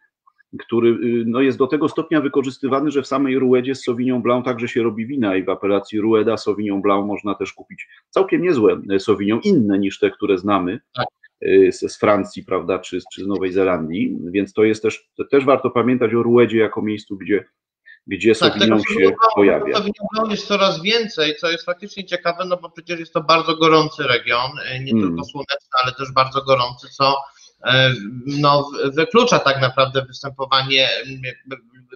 który y, no jest do tego stopnia wykorzystywany, że w samej Ruedzie z Sauvignon Blanc także się robi wina i w apelacji Rueda Sauvignon Blanc można też kupić całkiem niezłe e, Sauvignon, inne niż te, które znamy tak. e, z, Francji, prawda, czy, czy z Nowej Zelandii, więc to jest też, też warto pamiętać o Ruedzie jako miejscu, gdzie gdzie tak, Sauvignon się pojawia. Sauvignon jest coraz więcej, co jest faktycznie ciekawe, no bo przecież jest to bardzo gorący region, nie hmm. tylko słoneczny, ale też bardzo gorący, co no, wyklucza tak naprawdę występowanie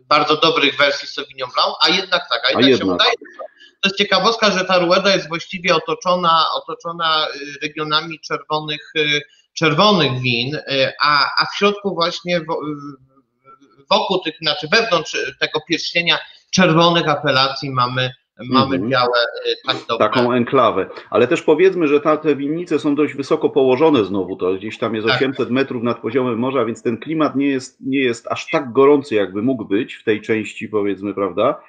bardzo dobrych wersji Sauvignon Blanc, a jednak tak, a jednak, a jednak. się udaje. To jest ciekawostka, że ta Rueda jest właściwie otoczona, otoczona regionami czerwonych, czerwonych win, a, a w środku właśnie wokół tych, znaczy wewnątrz tego pierścienia czerwonych apelacji mamy mamy mhm. białe tak dobre. Taką enklawę. Ale też powiedzmy, że ta, te winnice są dość wysoko położone znowu, to gdzieś tam jest tak. 800 metrów nad poziomem morza, więc ten klimat nie jest, nie jest aż tak gorący, jakby mógł być w tej części, powiedzmy, prawda,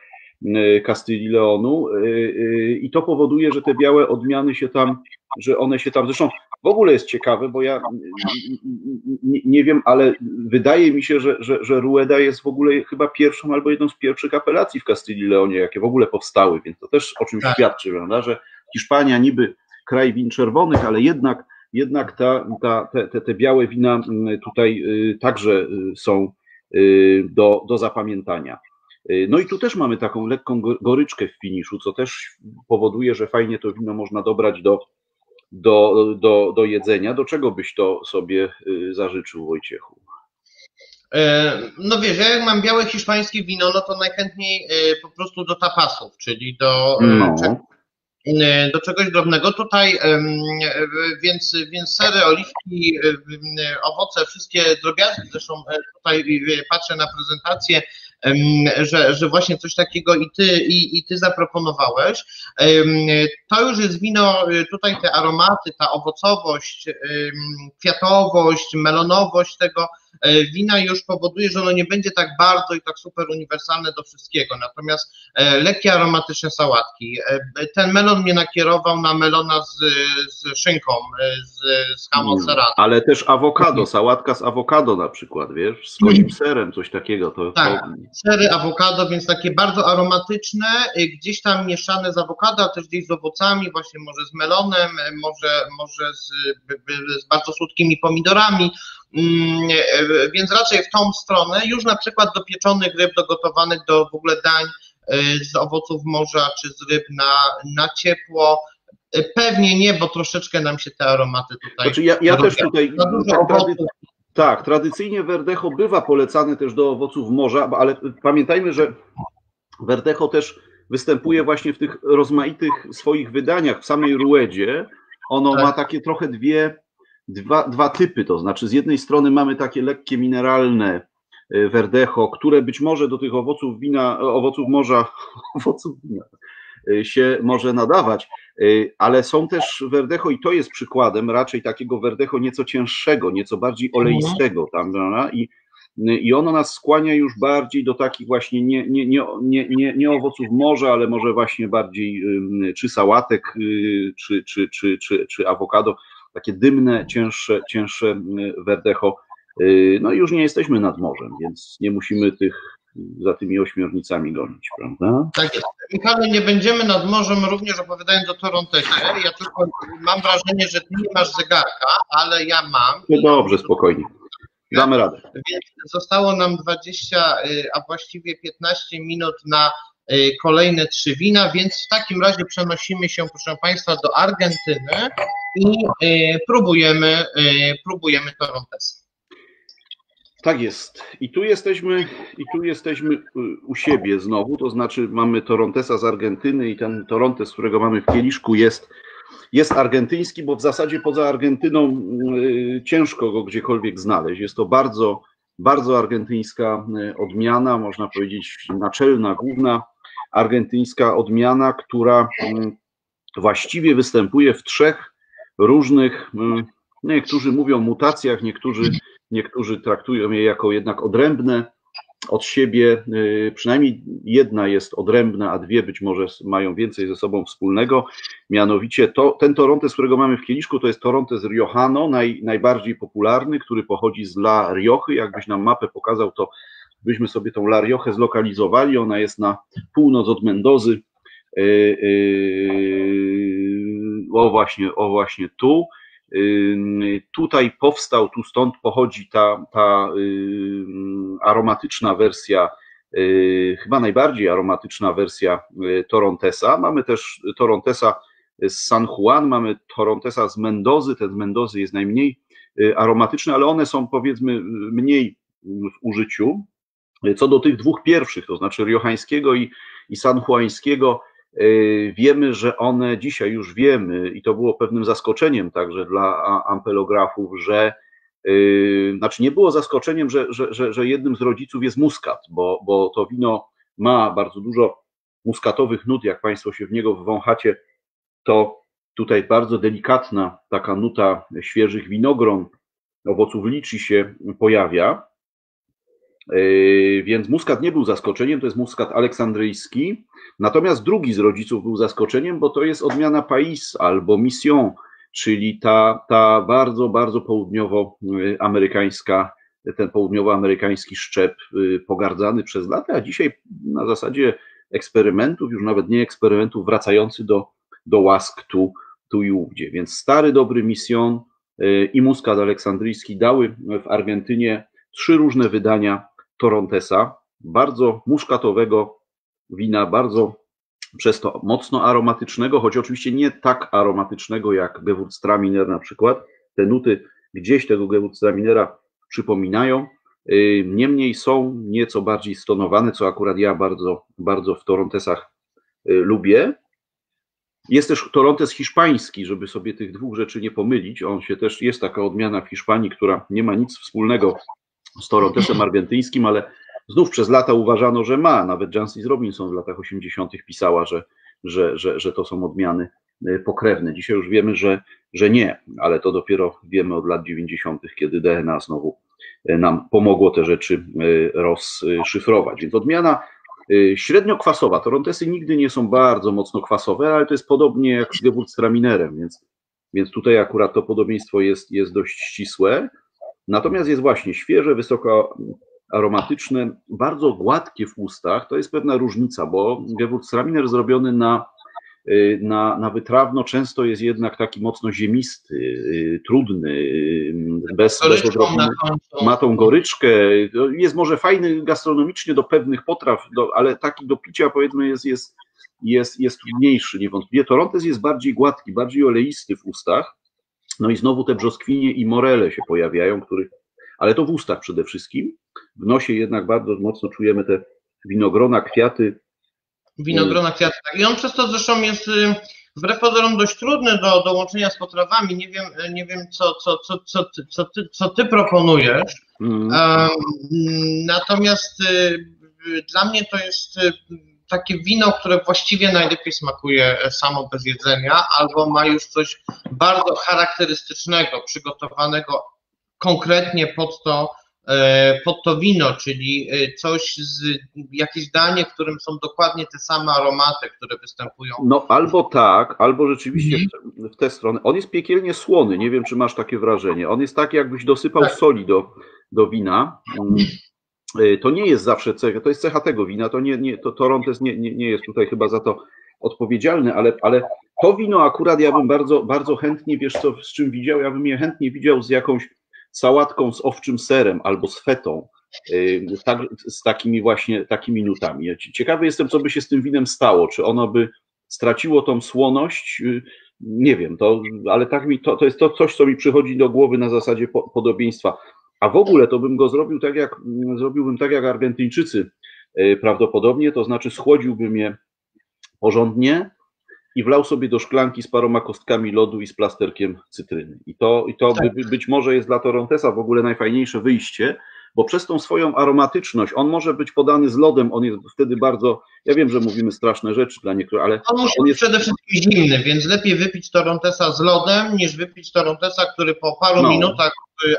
Castylii Leonu i to powoduje, że te białe odmiany się tam, że one się tam, zresztą w ogóle jest ciekawe, bo ja nie, nie wiem, ale wydaje mi się, że, że, że Rueda jest w ogóle chyba pierwszą albo jedną z pierwszych apelacji w Castylii Leonie, jakie w ogóle powstały, więc to też o czymś tak. świadczy, prawda, że Hiszpania niby kraj win czerwonych, ale jednak, jednak ta, ta, te, te białe wina tutaj y, także y, są y, do, do zapamiętania. No i tu też mamy taką lekką goryczkę w finiszu, co też powoduje, że fajnie to wino można dobrać do, do, do, do jedzenia. Do czego byś to sobie y, zażyczył, Wojciechu? E, no wiesz, ja jak mam białe hiszpańskie wino, no to najchętniej y, po prostu do tapasów, czyli do, y, no. do czegoś drobnego. Tutaj więc, więc sery, oliwki, owoce, wszystkie drobiazgi, zresztą e, tutaj patrzę na prezentację, że, że właśnie coś takiego i ty, i, i ty zaproponowałeś. To już jest wino, y, tutaj te aromaty, ta owocowość, kwiatowość, melonowość tego wina już powoduje, że ono nie będzie tak bardzo i tak super uniwersalne do wszystkiego. Natomiast e, lekkie aromatyczne sałatki. E, ten melon mnie nakierował na melona z, z szynką, z, z hamon serrano. Ale też awokado, sałatka z awokado na przykład, wiesz, z konim serem, coś takiego. To, tak, sery, awokado, więc takie bardzo aromatyczne, gdzieś tam mieszane z awokado, ale też gdzieś z owocami, właśnie może z melonem, może, może z, z bardzo słodkimi pomidorami, więc raczej w tą stronę, już na przykład do pieczonych ryb, do gotowanych do w ogóle dań y, z owoców morza czy z ryb na, na ciepło, y, Pewnie nie, bo troszeczkę nam się te aromaty tutaj. Znaczy ja, ja też tutaj. Trady, tak, tradycyjnie Verdecho bywa polecany też do owoców morza, ale pamiętajmy, że Verdecho też występuje właśnie w tych rozmaitych swoich wydaniach w samej Ruedzie. Ono tak. ma takie trochę dwie, dwa, dwa typy, to znaczy z jednej strony mamy takie lekkie mineralne e, Verdecho, które być może do tych owoców wina, owoców morza, owoców wina e, się może nadawać, e, ale są też Verdecho i to jest przykładem raczej takiego Verdecho nieco cięższego, nieco bardziej mhm. oleistego tam, prawda? I i ono nas skłania już bardziej do takich właśnie nie, nie, nie, nie, nie, nie owoców morza, ale może właśnie bardziej czy sałatek, y, czy, czy, czy, czy, czy awokado, takie dymne, cięższe, cięższe verdecho. Y, no i już nie jesteśmy nad morzem, więc nie musimy tych za tymi ośmiornicami gonić, prawda? Tak jest. Michale, nie będziemy nad morzem również opowiadając o Torontesie. Ja tylko mam wrażenie, że ty nie masz zegarka, ale ja mam. No dobrze, spokojnie. Damy radę. Więc zostało nam 20, y, a właściwie 15 minut na y, kolejne trzy wina, więc w takim razie przenosimy się, proszę Państwa, do Argentyny i y, próbujemy, próbujemy Torontesa. Tak jest. I tu jesteśmy, i tu jesteśmy u siebie znowu, to znaczy mamy Torontesa z Argentyny i ten Torontes, którego mamy w kieliszku jest jest argentyński, bo w zasadzie poza Argentyną y, ciężko go gdziekolwiek znaleźć. Jest to bardzo, bardzo argentyńska odmiana, można powiedzieć naczelna, główna argentyńska odmiana, która y, właściwie występuje w trzech różnych, niektórzy mówią mutacjach, niektórzy, niektórzy traktują je jako jednak odrębne od siebie, y, przynajmniej jedna jest odrębna, a dwie być może mają więcej ze sobą wspólnego. Mianowicie to, ten Torontes, którego mamy w kieliszku, to jest Torontes Riojano, naj, najbardziej popularny, który pochodzi z La Riochy. Jakbyś nam mapę pokazał, to byśmy sobie tą La Riochę zlokalizowali. Ona jest na północ od Mendozy. Yy, yy, o właśnie, o właśnie tu. Tutaj powstał, tu stąd pochodzi ta, ta aromatyczna wersja, y, chyba najbardziej aromatyczna wersja y, Torontesa. Mamy też Torontesa z San Juan, mamy Torontesa z Mendozy, ten z Mendozy jest najmniej aromatyczne, ale one są powiedzmy mniej w użyciu. Co do tych dwóch pierwszych, to znaczy riochańskiego i, i sanjuańskiego, wiemy, że one dzisiaj już wiemy, i to było pewnym zaskoczeniem także dla ampelografów, że znaczy nie było zaskoczeniem, że, że, że, że jednym z rodziców jest muskat, bo, bo to wino ma bardzo dużo muskatowych nut, jak Państwo się w niego wwąchacie, to tutaj bardzo delikatna taka nuta świeżych winogron, owoców liczy się pojawia. Yy, więc muskat nie był zaskoczeniem, to jest muskat aleksandryjski. Natomiast drugi z rodziców był zaskoczeniem, bo to jest odmiana Pais albo Mission, czyli ta, ta bardzo, bardzo południowoamerykańska, ten południowoamerykański szczep yy, pogardzany przez lata, a dzisiaj na zasadzie eksperymentów, już nawet nie eksperymentów, wracający do, do łask tu, tu i ówdzie. Więc stary, dobry Mission i Muscat Aleksandryjski dały w Argentynie trzy różne wydania Torontesa, bardzo muszkatowego wina, bardzo przez to mocno aromatycznego, choć oczywiście nie tak aromatycznego jak Gewurztraminer na przykład. Te nuty gdzieś tego Gewurztraminera przypominają, Y, niemniej są nieco bardziej stonowane, co akurat ja bardzo, bardzo w Torontesach y, lubię. Jest też Torontes hiszpański, żeby sobie tych dwóch rzeczy nie pomylić. On się też, jest taka odmiana w Hiszpanii, która nie ma nic wspólnego z Torontesem argentyńskim, ale znów przez lata uważano, że ma. Nawet Jancis Robinson w latach 80. pisała, że, że, że, że to są odmiany y, pokrewne. Dzisiaj już wiemy, że, że nie, ale to dopiero wiemy od lat 90., kiedy DNA znowu E, nam pomogło te rzeczy e, rozszyfrować. Więc odmiana e, średnio kwasowa. Torontesy nigdy nie są bardzo mocno kwasowe, ale to jest podobnie jak z Gewurztraminerem, więc, więc tutaj akurat to podobieństwo jest, jest dość ścisłe. Natomiast jest właśnie świeże, wysoko aromatyczne, bardzo gładkie w ustach. To jest pewna różnica, bo Gewurztraminer zrobiony na Y, na, na wytrawno często jest jednak taki mocno ziemisty, y, trudny, y, bez, bez odrobiny, ma tą goryczkę, jest może fajny gastronomicznie do pewnych potraw, do, ale taki do picia powiedzmy jest, jest, jest, jest trudniejszy niewątpliwie. Torontes jest bardziej gładki, bardziej oleisty w ustach, no i znowu te brzoskwinie i morele się pojawiają, których, ale to w ustach przede wszystkim, w nosie jednak bardzo mocno czujemy te winogrona, kwiaty, winogrona kwiaty. Tak. I on przez to zresztą jest y, wbrew pozorom dość trudny do, do łączenia z potrawami. Nie wiem, nie wiem co, co, co, co, ty, co, ty, co ty proponujesz. Mm. Um, natomiast y, dla mnie to jest y, takie wino, które właściwie najlepiej smakuje samo bez jedzenia, albo ma już coś bardzo charakterystycznego, przygotowanego konkretnie pod to, E, pod to wino, czyli e, coś z, jakieś danie, w którym są dokładnie te same aromaty, które występują. No albo tak, albo rzeczywiście mhm. w tę stronę. On jest piekielnie słony, nie wiem czy masz takie wrażenie. On jest tak jakbyś dosypał tak. soli do, do wina. E, to nie jest zawsze cecha, to jest cecha tego wina, to nie, nie to Torontes nie, nie, nie jest tutaj chyba za to odpowiedzialny, ale, ale to wino akurat ja bym bardzo, bardzo chętnie, wiesz co, z czym widział, ja bym je chętnie widział z jakąś sałatką z owczym serem albo z fetą, y, tak, z takimi właśnie takimi nutami. Ciekawy jestem, co by się z tym winem stało. Czy ono by straciło tą słoność? Y, nie wiem, to, ale tak mi, to, to jest to coś, co mi przychodzi do głowy na zasadzie po, podobieństwa. A w ogóle to bym go zrobił tak jak zrobiłbym tak jak Argentyńczycy y, prawdopodobnie, to znaczy schłodziłbym je porządnie, i wlał sobie do szklanki z paroma kostkami lodu i z plasterkiem cytryny. I to, i to tak. by, być może jest dla Torontesa w ogóle najfajniejsze wyjście, bo przez tą swoją aromatyczność, on może być podany z lodem, on jest wtedy bardzo, ja wiem, że mówimy straszne rzeczy dla niektórych, ale... On musi on jest przede wszystkim zimny, więc lepiej wypić Torontesa z lodem, niż wypić Torontesa, który po paru no. minutach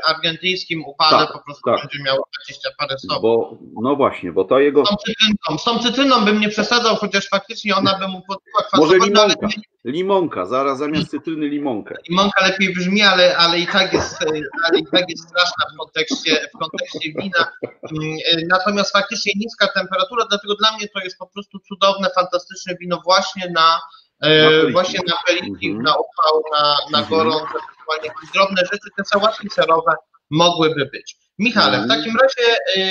argentyńskim upadek tak, po prostu tak. będzie miał 20 parę stopni. Bo, no właśnie, bo ta jego... Z tą, cytryną, z tą cytryną bym nie przesadzał, chociaż faktycznie ona by mu podbiła Może limonka, ale... limonka, zaraz zamiast cytryny limonkę. Limonka lepiej brzmi, ale, ale, i, tak jest, ale i tak jest straszna w kontekście, w kontekście wina. Mm, natomiast faktycznie niska temperatura, dlatego dla mnie to jest po prostu cudowne, fantastyczne wino właśnie na E, właśnie na peliki, mm -hmm. na upał, na, na mm -hmm. gorąc, ewentualnie jakieś drobne rzeczy, te sałatki serowe mogłyby być. Michale, w mhm. takim razie y,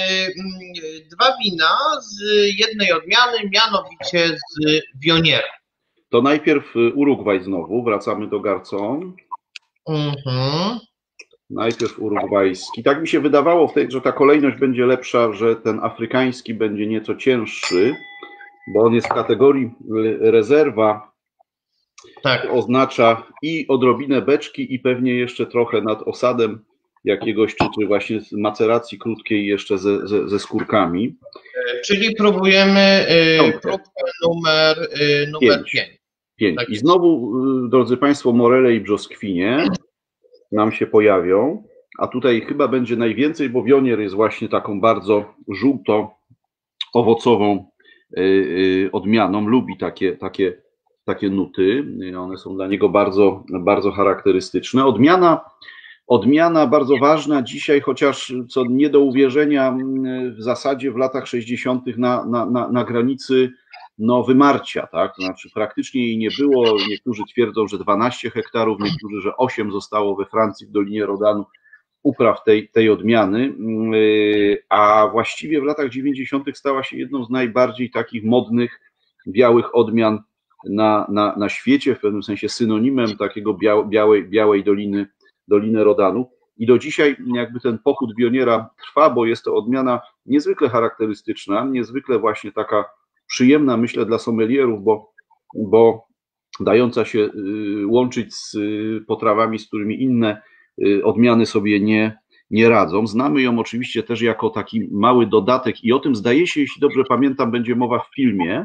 y, dwa wina z jednej odmiany, mianowicie z Vioniera. To najpierw Urugwaj znowu, wracamy do Garcon. Mhm. Najpierw urugwajski. Tak mi się wydawało, tej, że ta kolejność będzie lepsza, że ten afrykański będzie nieco cięższy, bo on jest w kategorii rezerwa. Tak. Oznacza i odrobinę beczki, i pewnie jeszcze trochę nad osadem jakiegoś, czy, czy właśnie maceracji krótkiej jeszcze ze, ze, ze skórkami. Czyli próbujemy y, próbkę numer, y, numer 5. 5. Tak I znowu, y, drodzy Państwo, morele i brzoskwinie nam się pojawią, a tutaj chyba będzie najwięcej, bo wionier jest właśnie taką bardzo żółto-owocową odmianą, lubi takie, takie, takie nuty, one są dla niego bardzo, bardzo charakterystyczne. Odmiana Odmiana bardzo ważna dzisiaj, chociaż co nie do uwierzenia mm, w zasadzie w latach 60. na, na, na, na granicy no, wymarcia, tak? Znaczy praktycznie jej nie było. Niektórzy twierdzą, że 12 hektarów, niektórzy, że 8 zostało we Francji w Dolinie Rodanu upraw tej, tej odmiany, mm, a właściwie w latach 90. stała się jedną z najbardziej takich modnych białych odmian na, na, na świecie, w pewnym sensie synonimem takiego białej, białej doliny Dolinę Rodanu. I do dzisiaj jakby ten pochód Bioniera trwa, bo jest to odmiana niezwykle charakterystyczna, niezwykle właśnie taka przyjemna, myślę, dla sommelierów, bo, bo dająca się y, łączyć z y, potrawami, z którymi inne y, odmiany sobie nie, nie radzą. Znamy ją oczywiście też jako taki mały dodatek i o tym zdaje się, jeśli dobrze pamiętam, będzie mowa w filmie,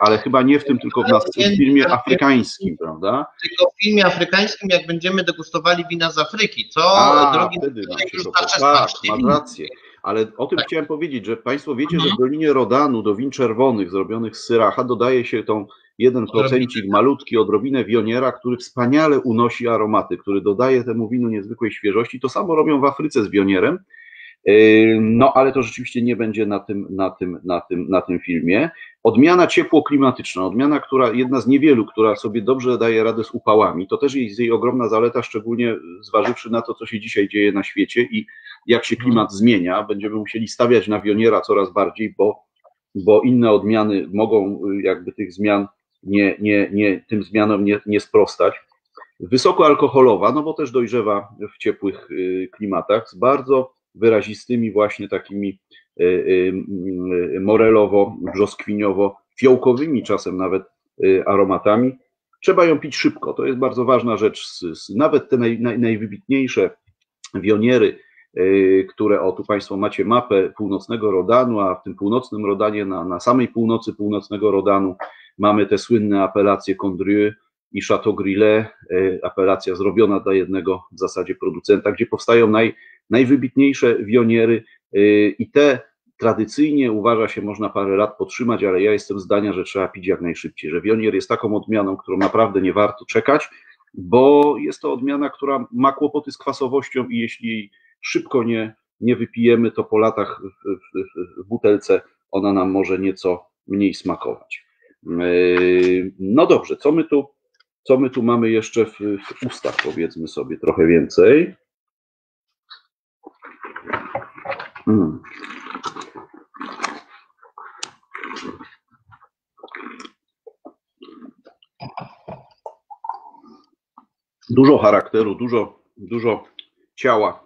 ale chyba nie w tym, tylko w następnym filmie afrykańskim, prawda? Tylko w filmie afrykańskim, jak będziemy degustowali wina z Afryki, co A, drogi wtedy nam się to, tak, masz rację. Ale o tym tak. chciałem powiedzieć, że Państwo wiecie, mhm. że w Dolinie Rodanu do win czerwonych zrobionych z syracha dodaje się tą jeden procencik malutki, odrobinę wioniera, który wspaniale unosi aromaty, który dodaje temu winu niezwykłej świeżości. To samo robią w Afryce z wionierem. Y, no, ale to rzeczywiście nie będzie na tym, na tym, na tym, na tym filmie. Odmiana ciepło-klimatyczna, odmiana, która jedna z niewielu, która sobie dobrze daje radę z upałami, to też jest jej ogromna zaleta, szczególnie zważywszy na to, co się dzisiaj dzieje na świecie i jak się klimat zmienia. Będziemy musieli stawiać na wioniera coraz bardziej, bo, bo inne odmiany mogą jakby tych zmian nie, nie, nie, tym zmianom nie, nie sprostać. Wysokoalkoholowa, no bo też dojrzewa w ciepłych y, klimatach, z bardzo wyrazistymi właśnie takimi Y, y, y, morelowo, brzoskwiniowo, fiołkowymi czasem nawet aromatami. Trzeba ją pić szybko, to jest bardzo ważna rzecz. Nawet te naj, naj, najwybitniejsze wioniery, które, o tu Państwo macie mapę północnego Rodanu, a w tym północnym Rodanie, na, na samej północy północnego Rodanu mamy te słynne apelacje Condrieu i Chateau apelacja zrobiona dla jednego w zasadzie producenta, gdzie powstają naj, najwybitniejsze wioniery i te tradycyjnie uważa się, można parę lat potrzymać, ale ja jestem zdania, że trzeba pić jak najszybciej, że Wionier jest taką odmianą, którą naprawdę nie warto czekać, bo jest to odmiana, która ma kłopoty z kwasowością i jeśli szybko nie, nie wypijemy, to po latach w, w, w butelce ona nam może nieco mniej smakować. Yy, no dobrze, co my tu, co my tu mamy jeszcze w, w ustach, powiedzmy sobie trochę więcej. Hmm. Dużo charakteru, dużo, dużo ciała,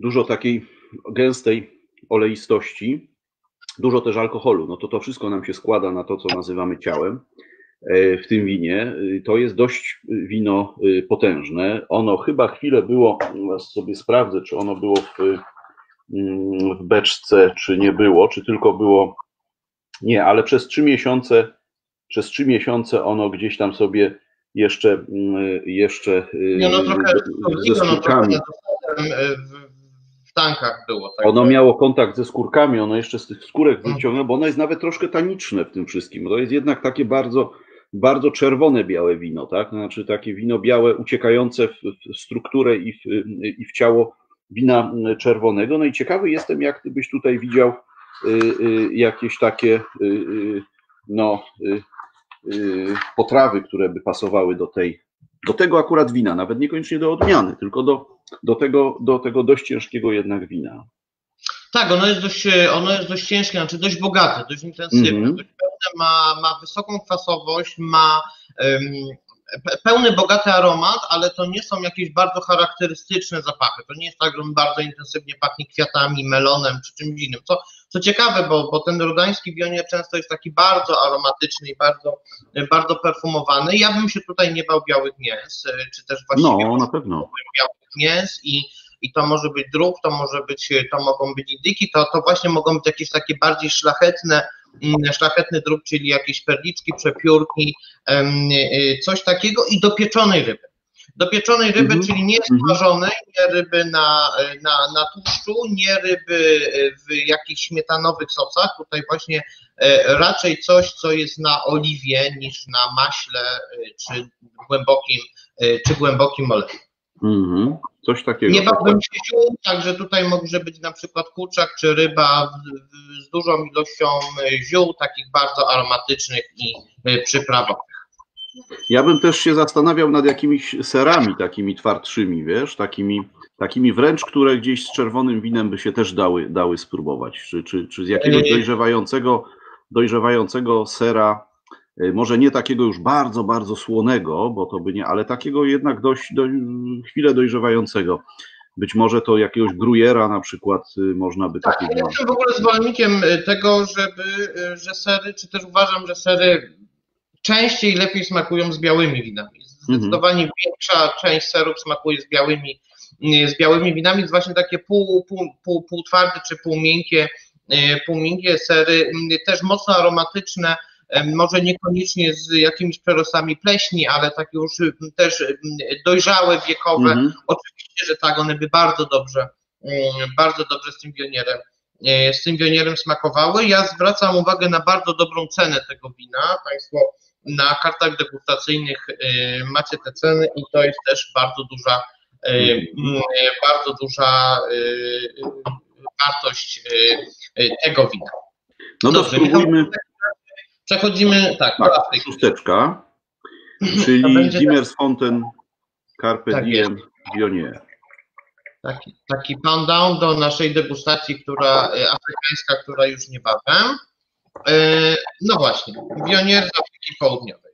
dużo takiej gęstej oleistości, dużo też alkoholu. No to to wszystko nam się składa na to, co nazywamy ciałem e, w tym winie. To jest dość wino e, potężne. Ono chyba chwilę było, sobie sprawdzę, czy ono było w, mm, w beczce, czy nie było, czy tylko było nie, ale przez trzy miesiące, przez trzy miesiące ono gdzieś tam sobie jeszcze, mm, jeszcze nie, no, trochę, ze skórkami. No, w tankach było. Tak ono miało kontakt ze skórkami, ono jeszcze z tych skórek mhm. wyciągnęło, bo ono jest nawet troszkę taniczne w tym wszystkim. To jest jednak takie bardzo, bardzo czerwone białe wino, tak? Znaczy takie wino białe uciekające w, w strukturę i w, i w ciało wina czerwonego. No i ciekawy jestem, jak ty byś tutaj widział Y, y, jakieś takie y, no, potrawy, które by pasowały do tej, do tego akurat wina, nawet niekoniecznie do odmiany, tylko do, do, tego, do tego dość ciężkiego jednak wina. Tak, ono jest dość, ono jest dość ciężkie, znaczy dość bogate, dość intensywne, mm -hmm. dość pełne, ma, ma wysoką kwasowość, ma um, pełny, bogaty aromat, ale to nie są jakieś bardzo charakterystyczne zapachy. To nie jest tak, że on bardzo intensywnie pachnie kwiatami, melonem czy czymś innym. Co, co ciekawe, bo, bo ten rodański wionier często jest taki bardzo aromatyczny i bardzo, bardzo perfumowany. Ja bym się tutaj nie bał białych mięs, czy też właściwie no, na pewno. białych mięs i i to może być drób, to może być, to mogą być indyki, to, to właśnie mogą być jakieś takie bardziej szlachetne, szlachetny drób, czyli jakieś perliczki, przepiórki, y, coś takiego i do pieczonej ryby. Do pieczonej ryby, mm -hmm. czyli nie mhm. smażonej, nie ryby na, na, na tłuszczu, nie ryby w jakichś śmietanowych sosach. Tutaj właśnie raczej coś, co jest na oliwie niż na maśle czy głębokim, czy głębokim oleju. Mm -hmm. Coś takiego. Nie bałbym się ziół, także tutaj może być na przykład kurczak czy ryba z dużą ilością e, ziół, takich bardzo aromatycznych i e, przyprawowych. Ja bym też się zastanawiał nad jakimiś serami takimi twardszymi, wiesz, takimi, takimi wręcz, które gdzieś z czerwonym winem by się też dały, dały spróbować, czy, czy, czy z jakiegoś e, dojrzewającego, dojrzewającego sera może nie takiego już bardzo, bardzo słonego, bo to by nie, ale takiego jednak dość, do, chwilę dojrzewającego. Być może to jakiegoś grujera na przykład y, można by tak, takiego. Ja jestem w ogóle zwolennikiem y, tego, żeby, że sery, czy też uważam, że sery częściej lepiej smakują z białymi winami. Zdecydowanie mhm. większa część serów smakuje z białymi, z białymi winami, jest właśnie takie pół, pół, pół, pół twarde czy pół miękkie, pół miękkie sery, też mocno aromatyczne, może niekoniecznie z jakimiś przerostami pleśni, ale takie już też dojrzałe, wiekowe. Mhm. Oczywiście, że tak, one by bardzo dobrze, bardzo dobrze z tym pionierem e, z tym wionierem smakowały. Ja zwracam uwagę na bardzo dobrą cenę tego wina. Państwo na kartach degustacyjnych e, macie te ceny i to jest też bardzo duża, e, bardzo duża wartość tego wina. No to spróbujmy, Przechodzimy, tak, tak. Szósteczka, czyli Zimmers Fonten Carpe tak Diem Vionier. Taki, taki down do naszej degustacji, która e, afrykańska, która już niebawem. E, no właśnie, Vionier z Afryki Południowej.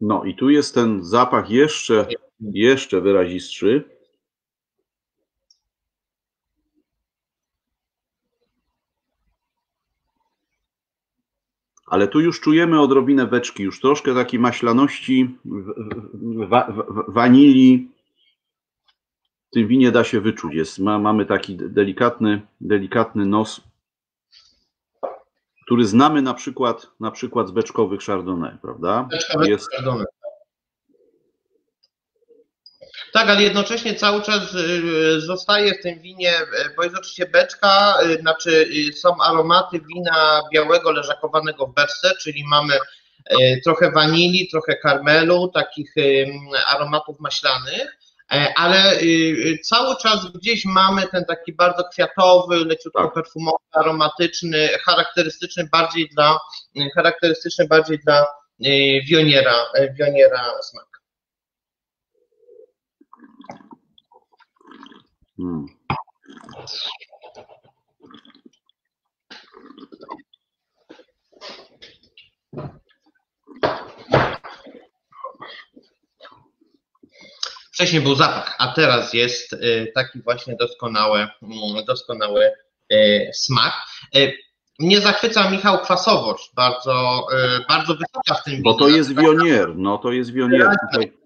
No i tu jest ten zapach jeszcze, jeszcze wyrazistszy. Ale tu już czujemy odrobinę beczki, już troszkę takiej maślaności, wa, wanilii. W tym winie da się wyczuć. Jest, ma, mamy taki delikatny, delikatny nos, który znamy na przykład, na przykład z beczkowych Chardonnay, prawda? Beczkowych jest, Chardonnay. Tak, ale jednocześnie cały czas y, zostaje w tym winie, y, bo jest oczywiście beczka, y, znaczy są aromaty wina białego leżakowanego w beczce, czyli mamy trochę wanilii, trochę karmelu, takich aromatów maślanych, ale cały czas gdzieś mamy ten taki bardzo kwiatowy, leciutko tak. perfumowy, aromatyczny, charakterystyczny bardziej dla, charakterystyczny bardziej dla wioniera, wioniera smak. Hmm. Wcześniej był zapach, a teraz jest y, taki właśnie doskonały, mm, doskonały y, smak. Y, mnie zachwyca Michał kwasowość, bardzo, bardzo wysoka w tym Bo to jest wionier, no to jest wionier. Tutaj.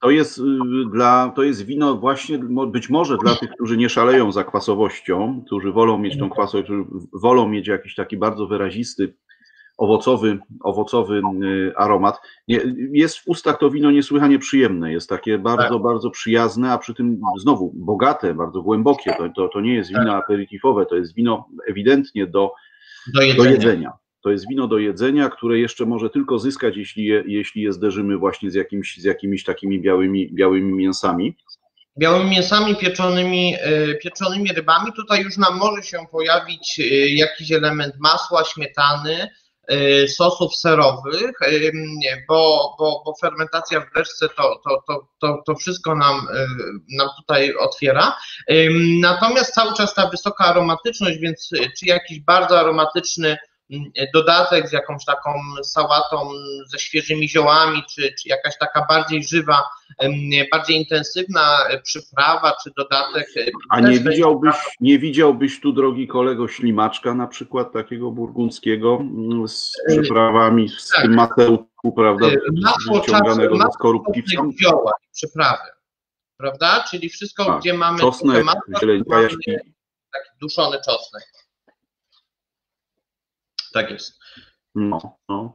To jest y, dla, to jest wino właśnie być może dla tych, którzy nie szaleją za kwasowością, którzy wolą mieć tą kwasowość, którzy wolą mieć jakiś taki bardzo wyrazisty, owocowy, owocowy y, aromat. Jest w ustach to wino niesłychanie przyjemne, jest takie bardzo, tak. bardzo przyjazne, a przy tym znowu bogate, bardzo głębokie. To, to, to nie jest wino tak. aperitifowe, to jest wino ewidentnie do, do jedzenia. Do jedzenia. To jest wino do jedzenia, które jeszcze może tylko zyskać, jeśli je, jeśli je zderzymy właśnie z, z jakimiś takimi białymi, białymi mięsami. Białymi mięsami, pieczonymi, e, pieczonymi rybami. Tutaj już nam może się pojawić e, jakiś element masła, śmietany, e, sosów serowych, bo, bo, bo fermentacja w beczce to, to, to, to, to wszystko nam, nam tutaj otwiera. Natomiast cały czas ta wysoka aromatyczność, więc czy jakiś bardzo aromatyczny dodatek z jakąś taką sałatą ze świeżymi ziołami, czy, czy jakaś taka bardziej żywa, bardziej intensywna przyprawa, czy dodatek. A nie widziałbyś, nie widziałbyś tu, drogi kolego, ślimaczka na przykład takiego burgundzkiego z przyprawami, z tak. tym matełku, prawda, masło wyciąganego ze skorupki. Zioła i przyprawy, prawda? Czyli wszystko, tak. gdzie mamy czosnek, zieleńka, taki duszony czosnek. Tak jest. No, no.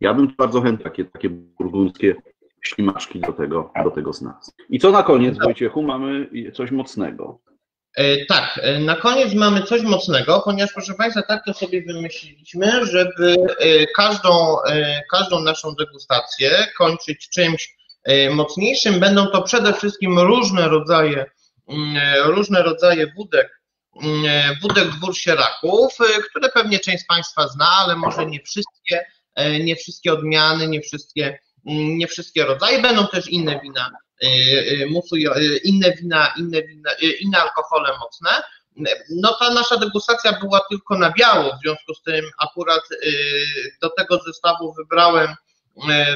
Ja bym bardzo chętnie takie, takie burgundzkie ślimaczki do tego, do tego znalazł. I co na koniec, Wojciechu, mamy coś mocnego. E, tak, e, na koniec mamy coś mocnego, ponieważ proszę Państwa, tak to sobie wymyśliliśmy, żeby e, każdą, każdą naszą degustację kończyć czymś mocniejszym. Będą to przede wszystkim różne rodzaje, mm, różne rodzaje wódek E, wódek Dwór Sieraków, e, które pewnie część z Państwa zna, ale może nie wszystkie, e, nie wszystkie odmiany, nie wszystkie, mm, nie wszystkie rodzaje. Będą też inne wina, inne wina, inne wina, inne alkohole mocne. No ta nasza degustacja była tylko na biało, w związku z tym akurat do tego zestawu wybrałem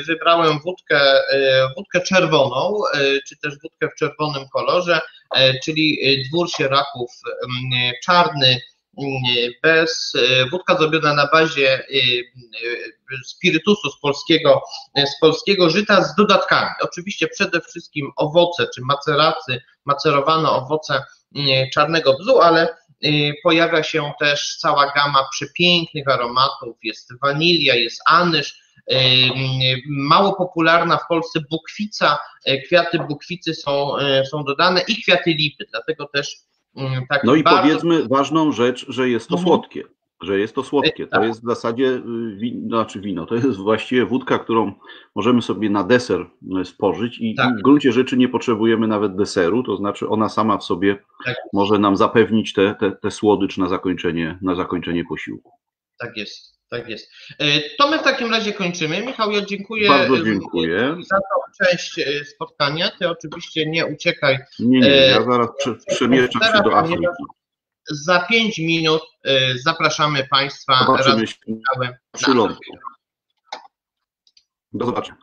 wybrałem wódkę, wódkę czerwoną, czy też wódkę w czerwonym kolorze, czyli dwór sieraków czarny, bez wódka zrobiona na bazie spirytusu z polskiego, z polskiego żyta z dodatkami. Oczywiście przede wszystkim owoce, czy maceracy, macerowane owoce czarnego bzu, ale pojawia się też cała gama przepięknych aromatów, jest wanilia, jest anyż, Mało popularna w Polsce bukwica, e, kwiaty bukwicy są, e, są dodane i kwiaty lipy, dlatego też tak No i bardzo... powiedzmy ważną rzecz, że jest to mhm. słodkie że jest to słodkie. To tak. jest w zasadzie, y, wino, znaczy wino, to jest właściwie wódka, którą możemy sobie na deser y, spożyć i tak. w gruncie rzeczy nie potrzebujemy nawet deseru, to znaczy ona sama w sobie tak. może nam zapewnić tę te, te, te słodycz na zakończenie, na zakończenie posiłku. Tak jest. Tak jest. E, to my w takim razie kończymy. Michał, ja dziękuję, Bardzo dziękuję. za tą część e, spotkania. Ty oczywiście nie uciekaj. Nie, nie, ja e, zaraz przemieszczam się do Afryki. Za pięć minut zapraszamy Państwa Zobaczymy się przy lądku. Do zobaczenia.